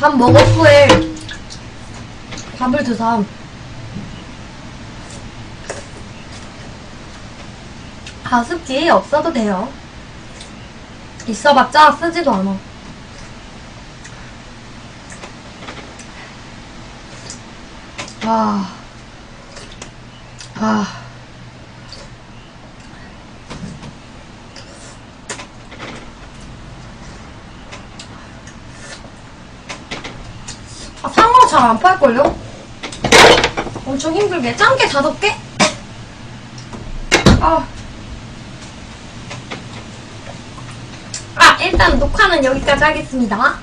밥 먹을 후에 밥을 드삼. 가습기 없어도 돼요. 있어봤자 쓰지도 않아. 아, 아. 아, 상어 잘안 팔걸요? 엄청 힘들게. 짠 게 다섯 개? 아. 아, 일단 녹화는 여기까지 하겠습니다.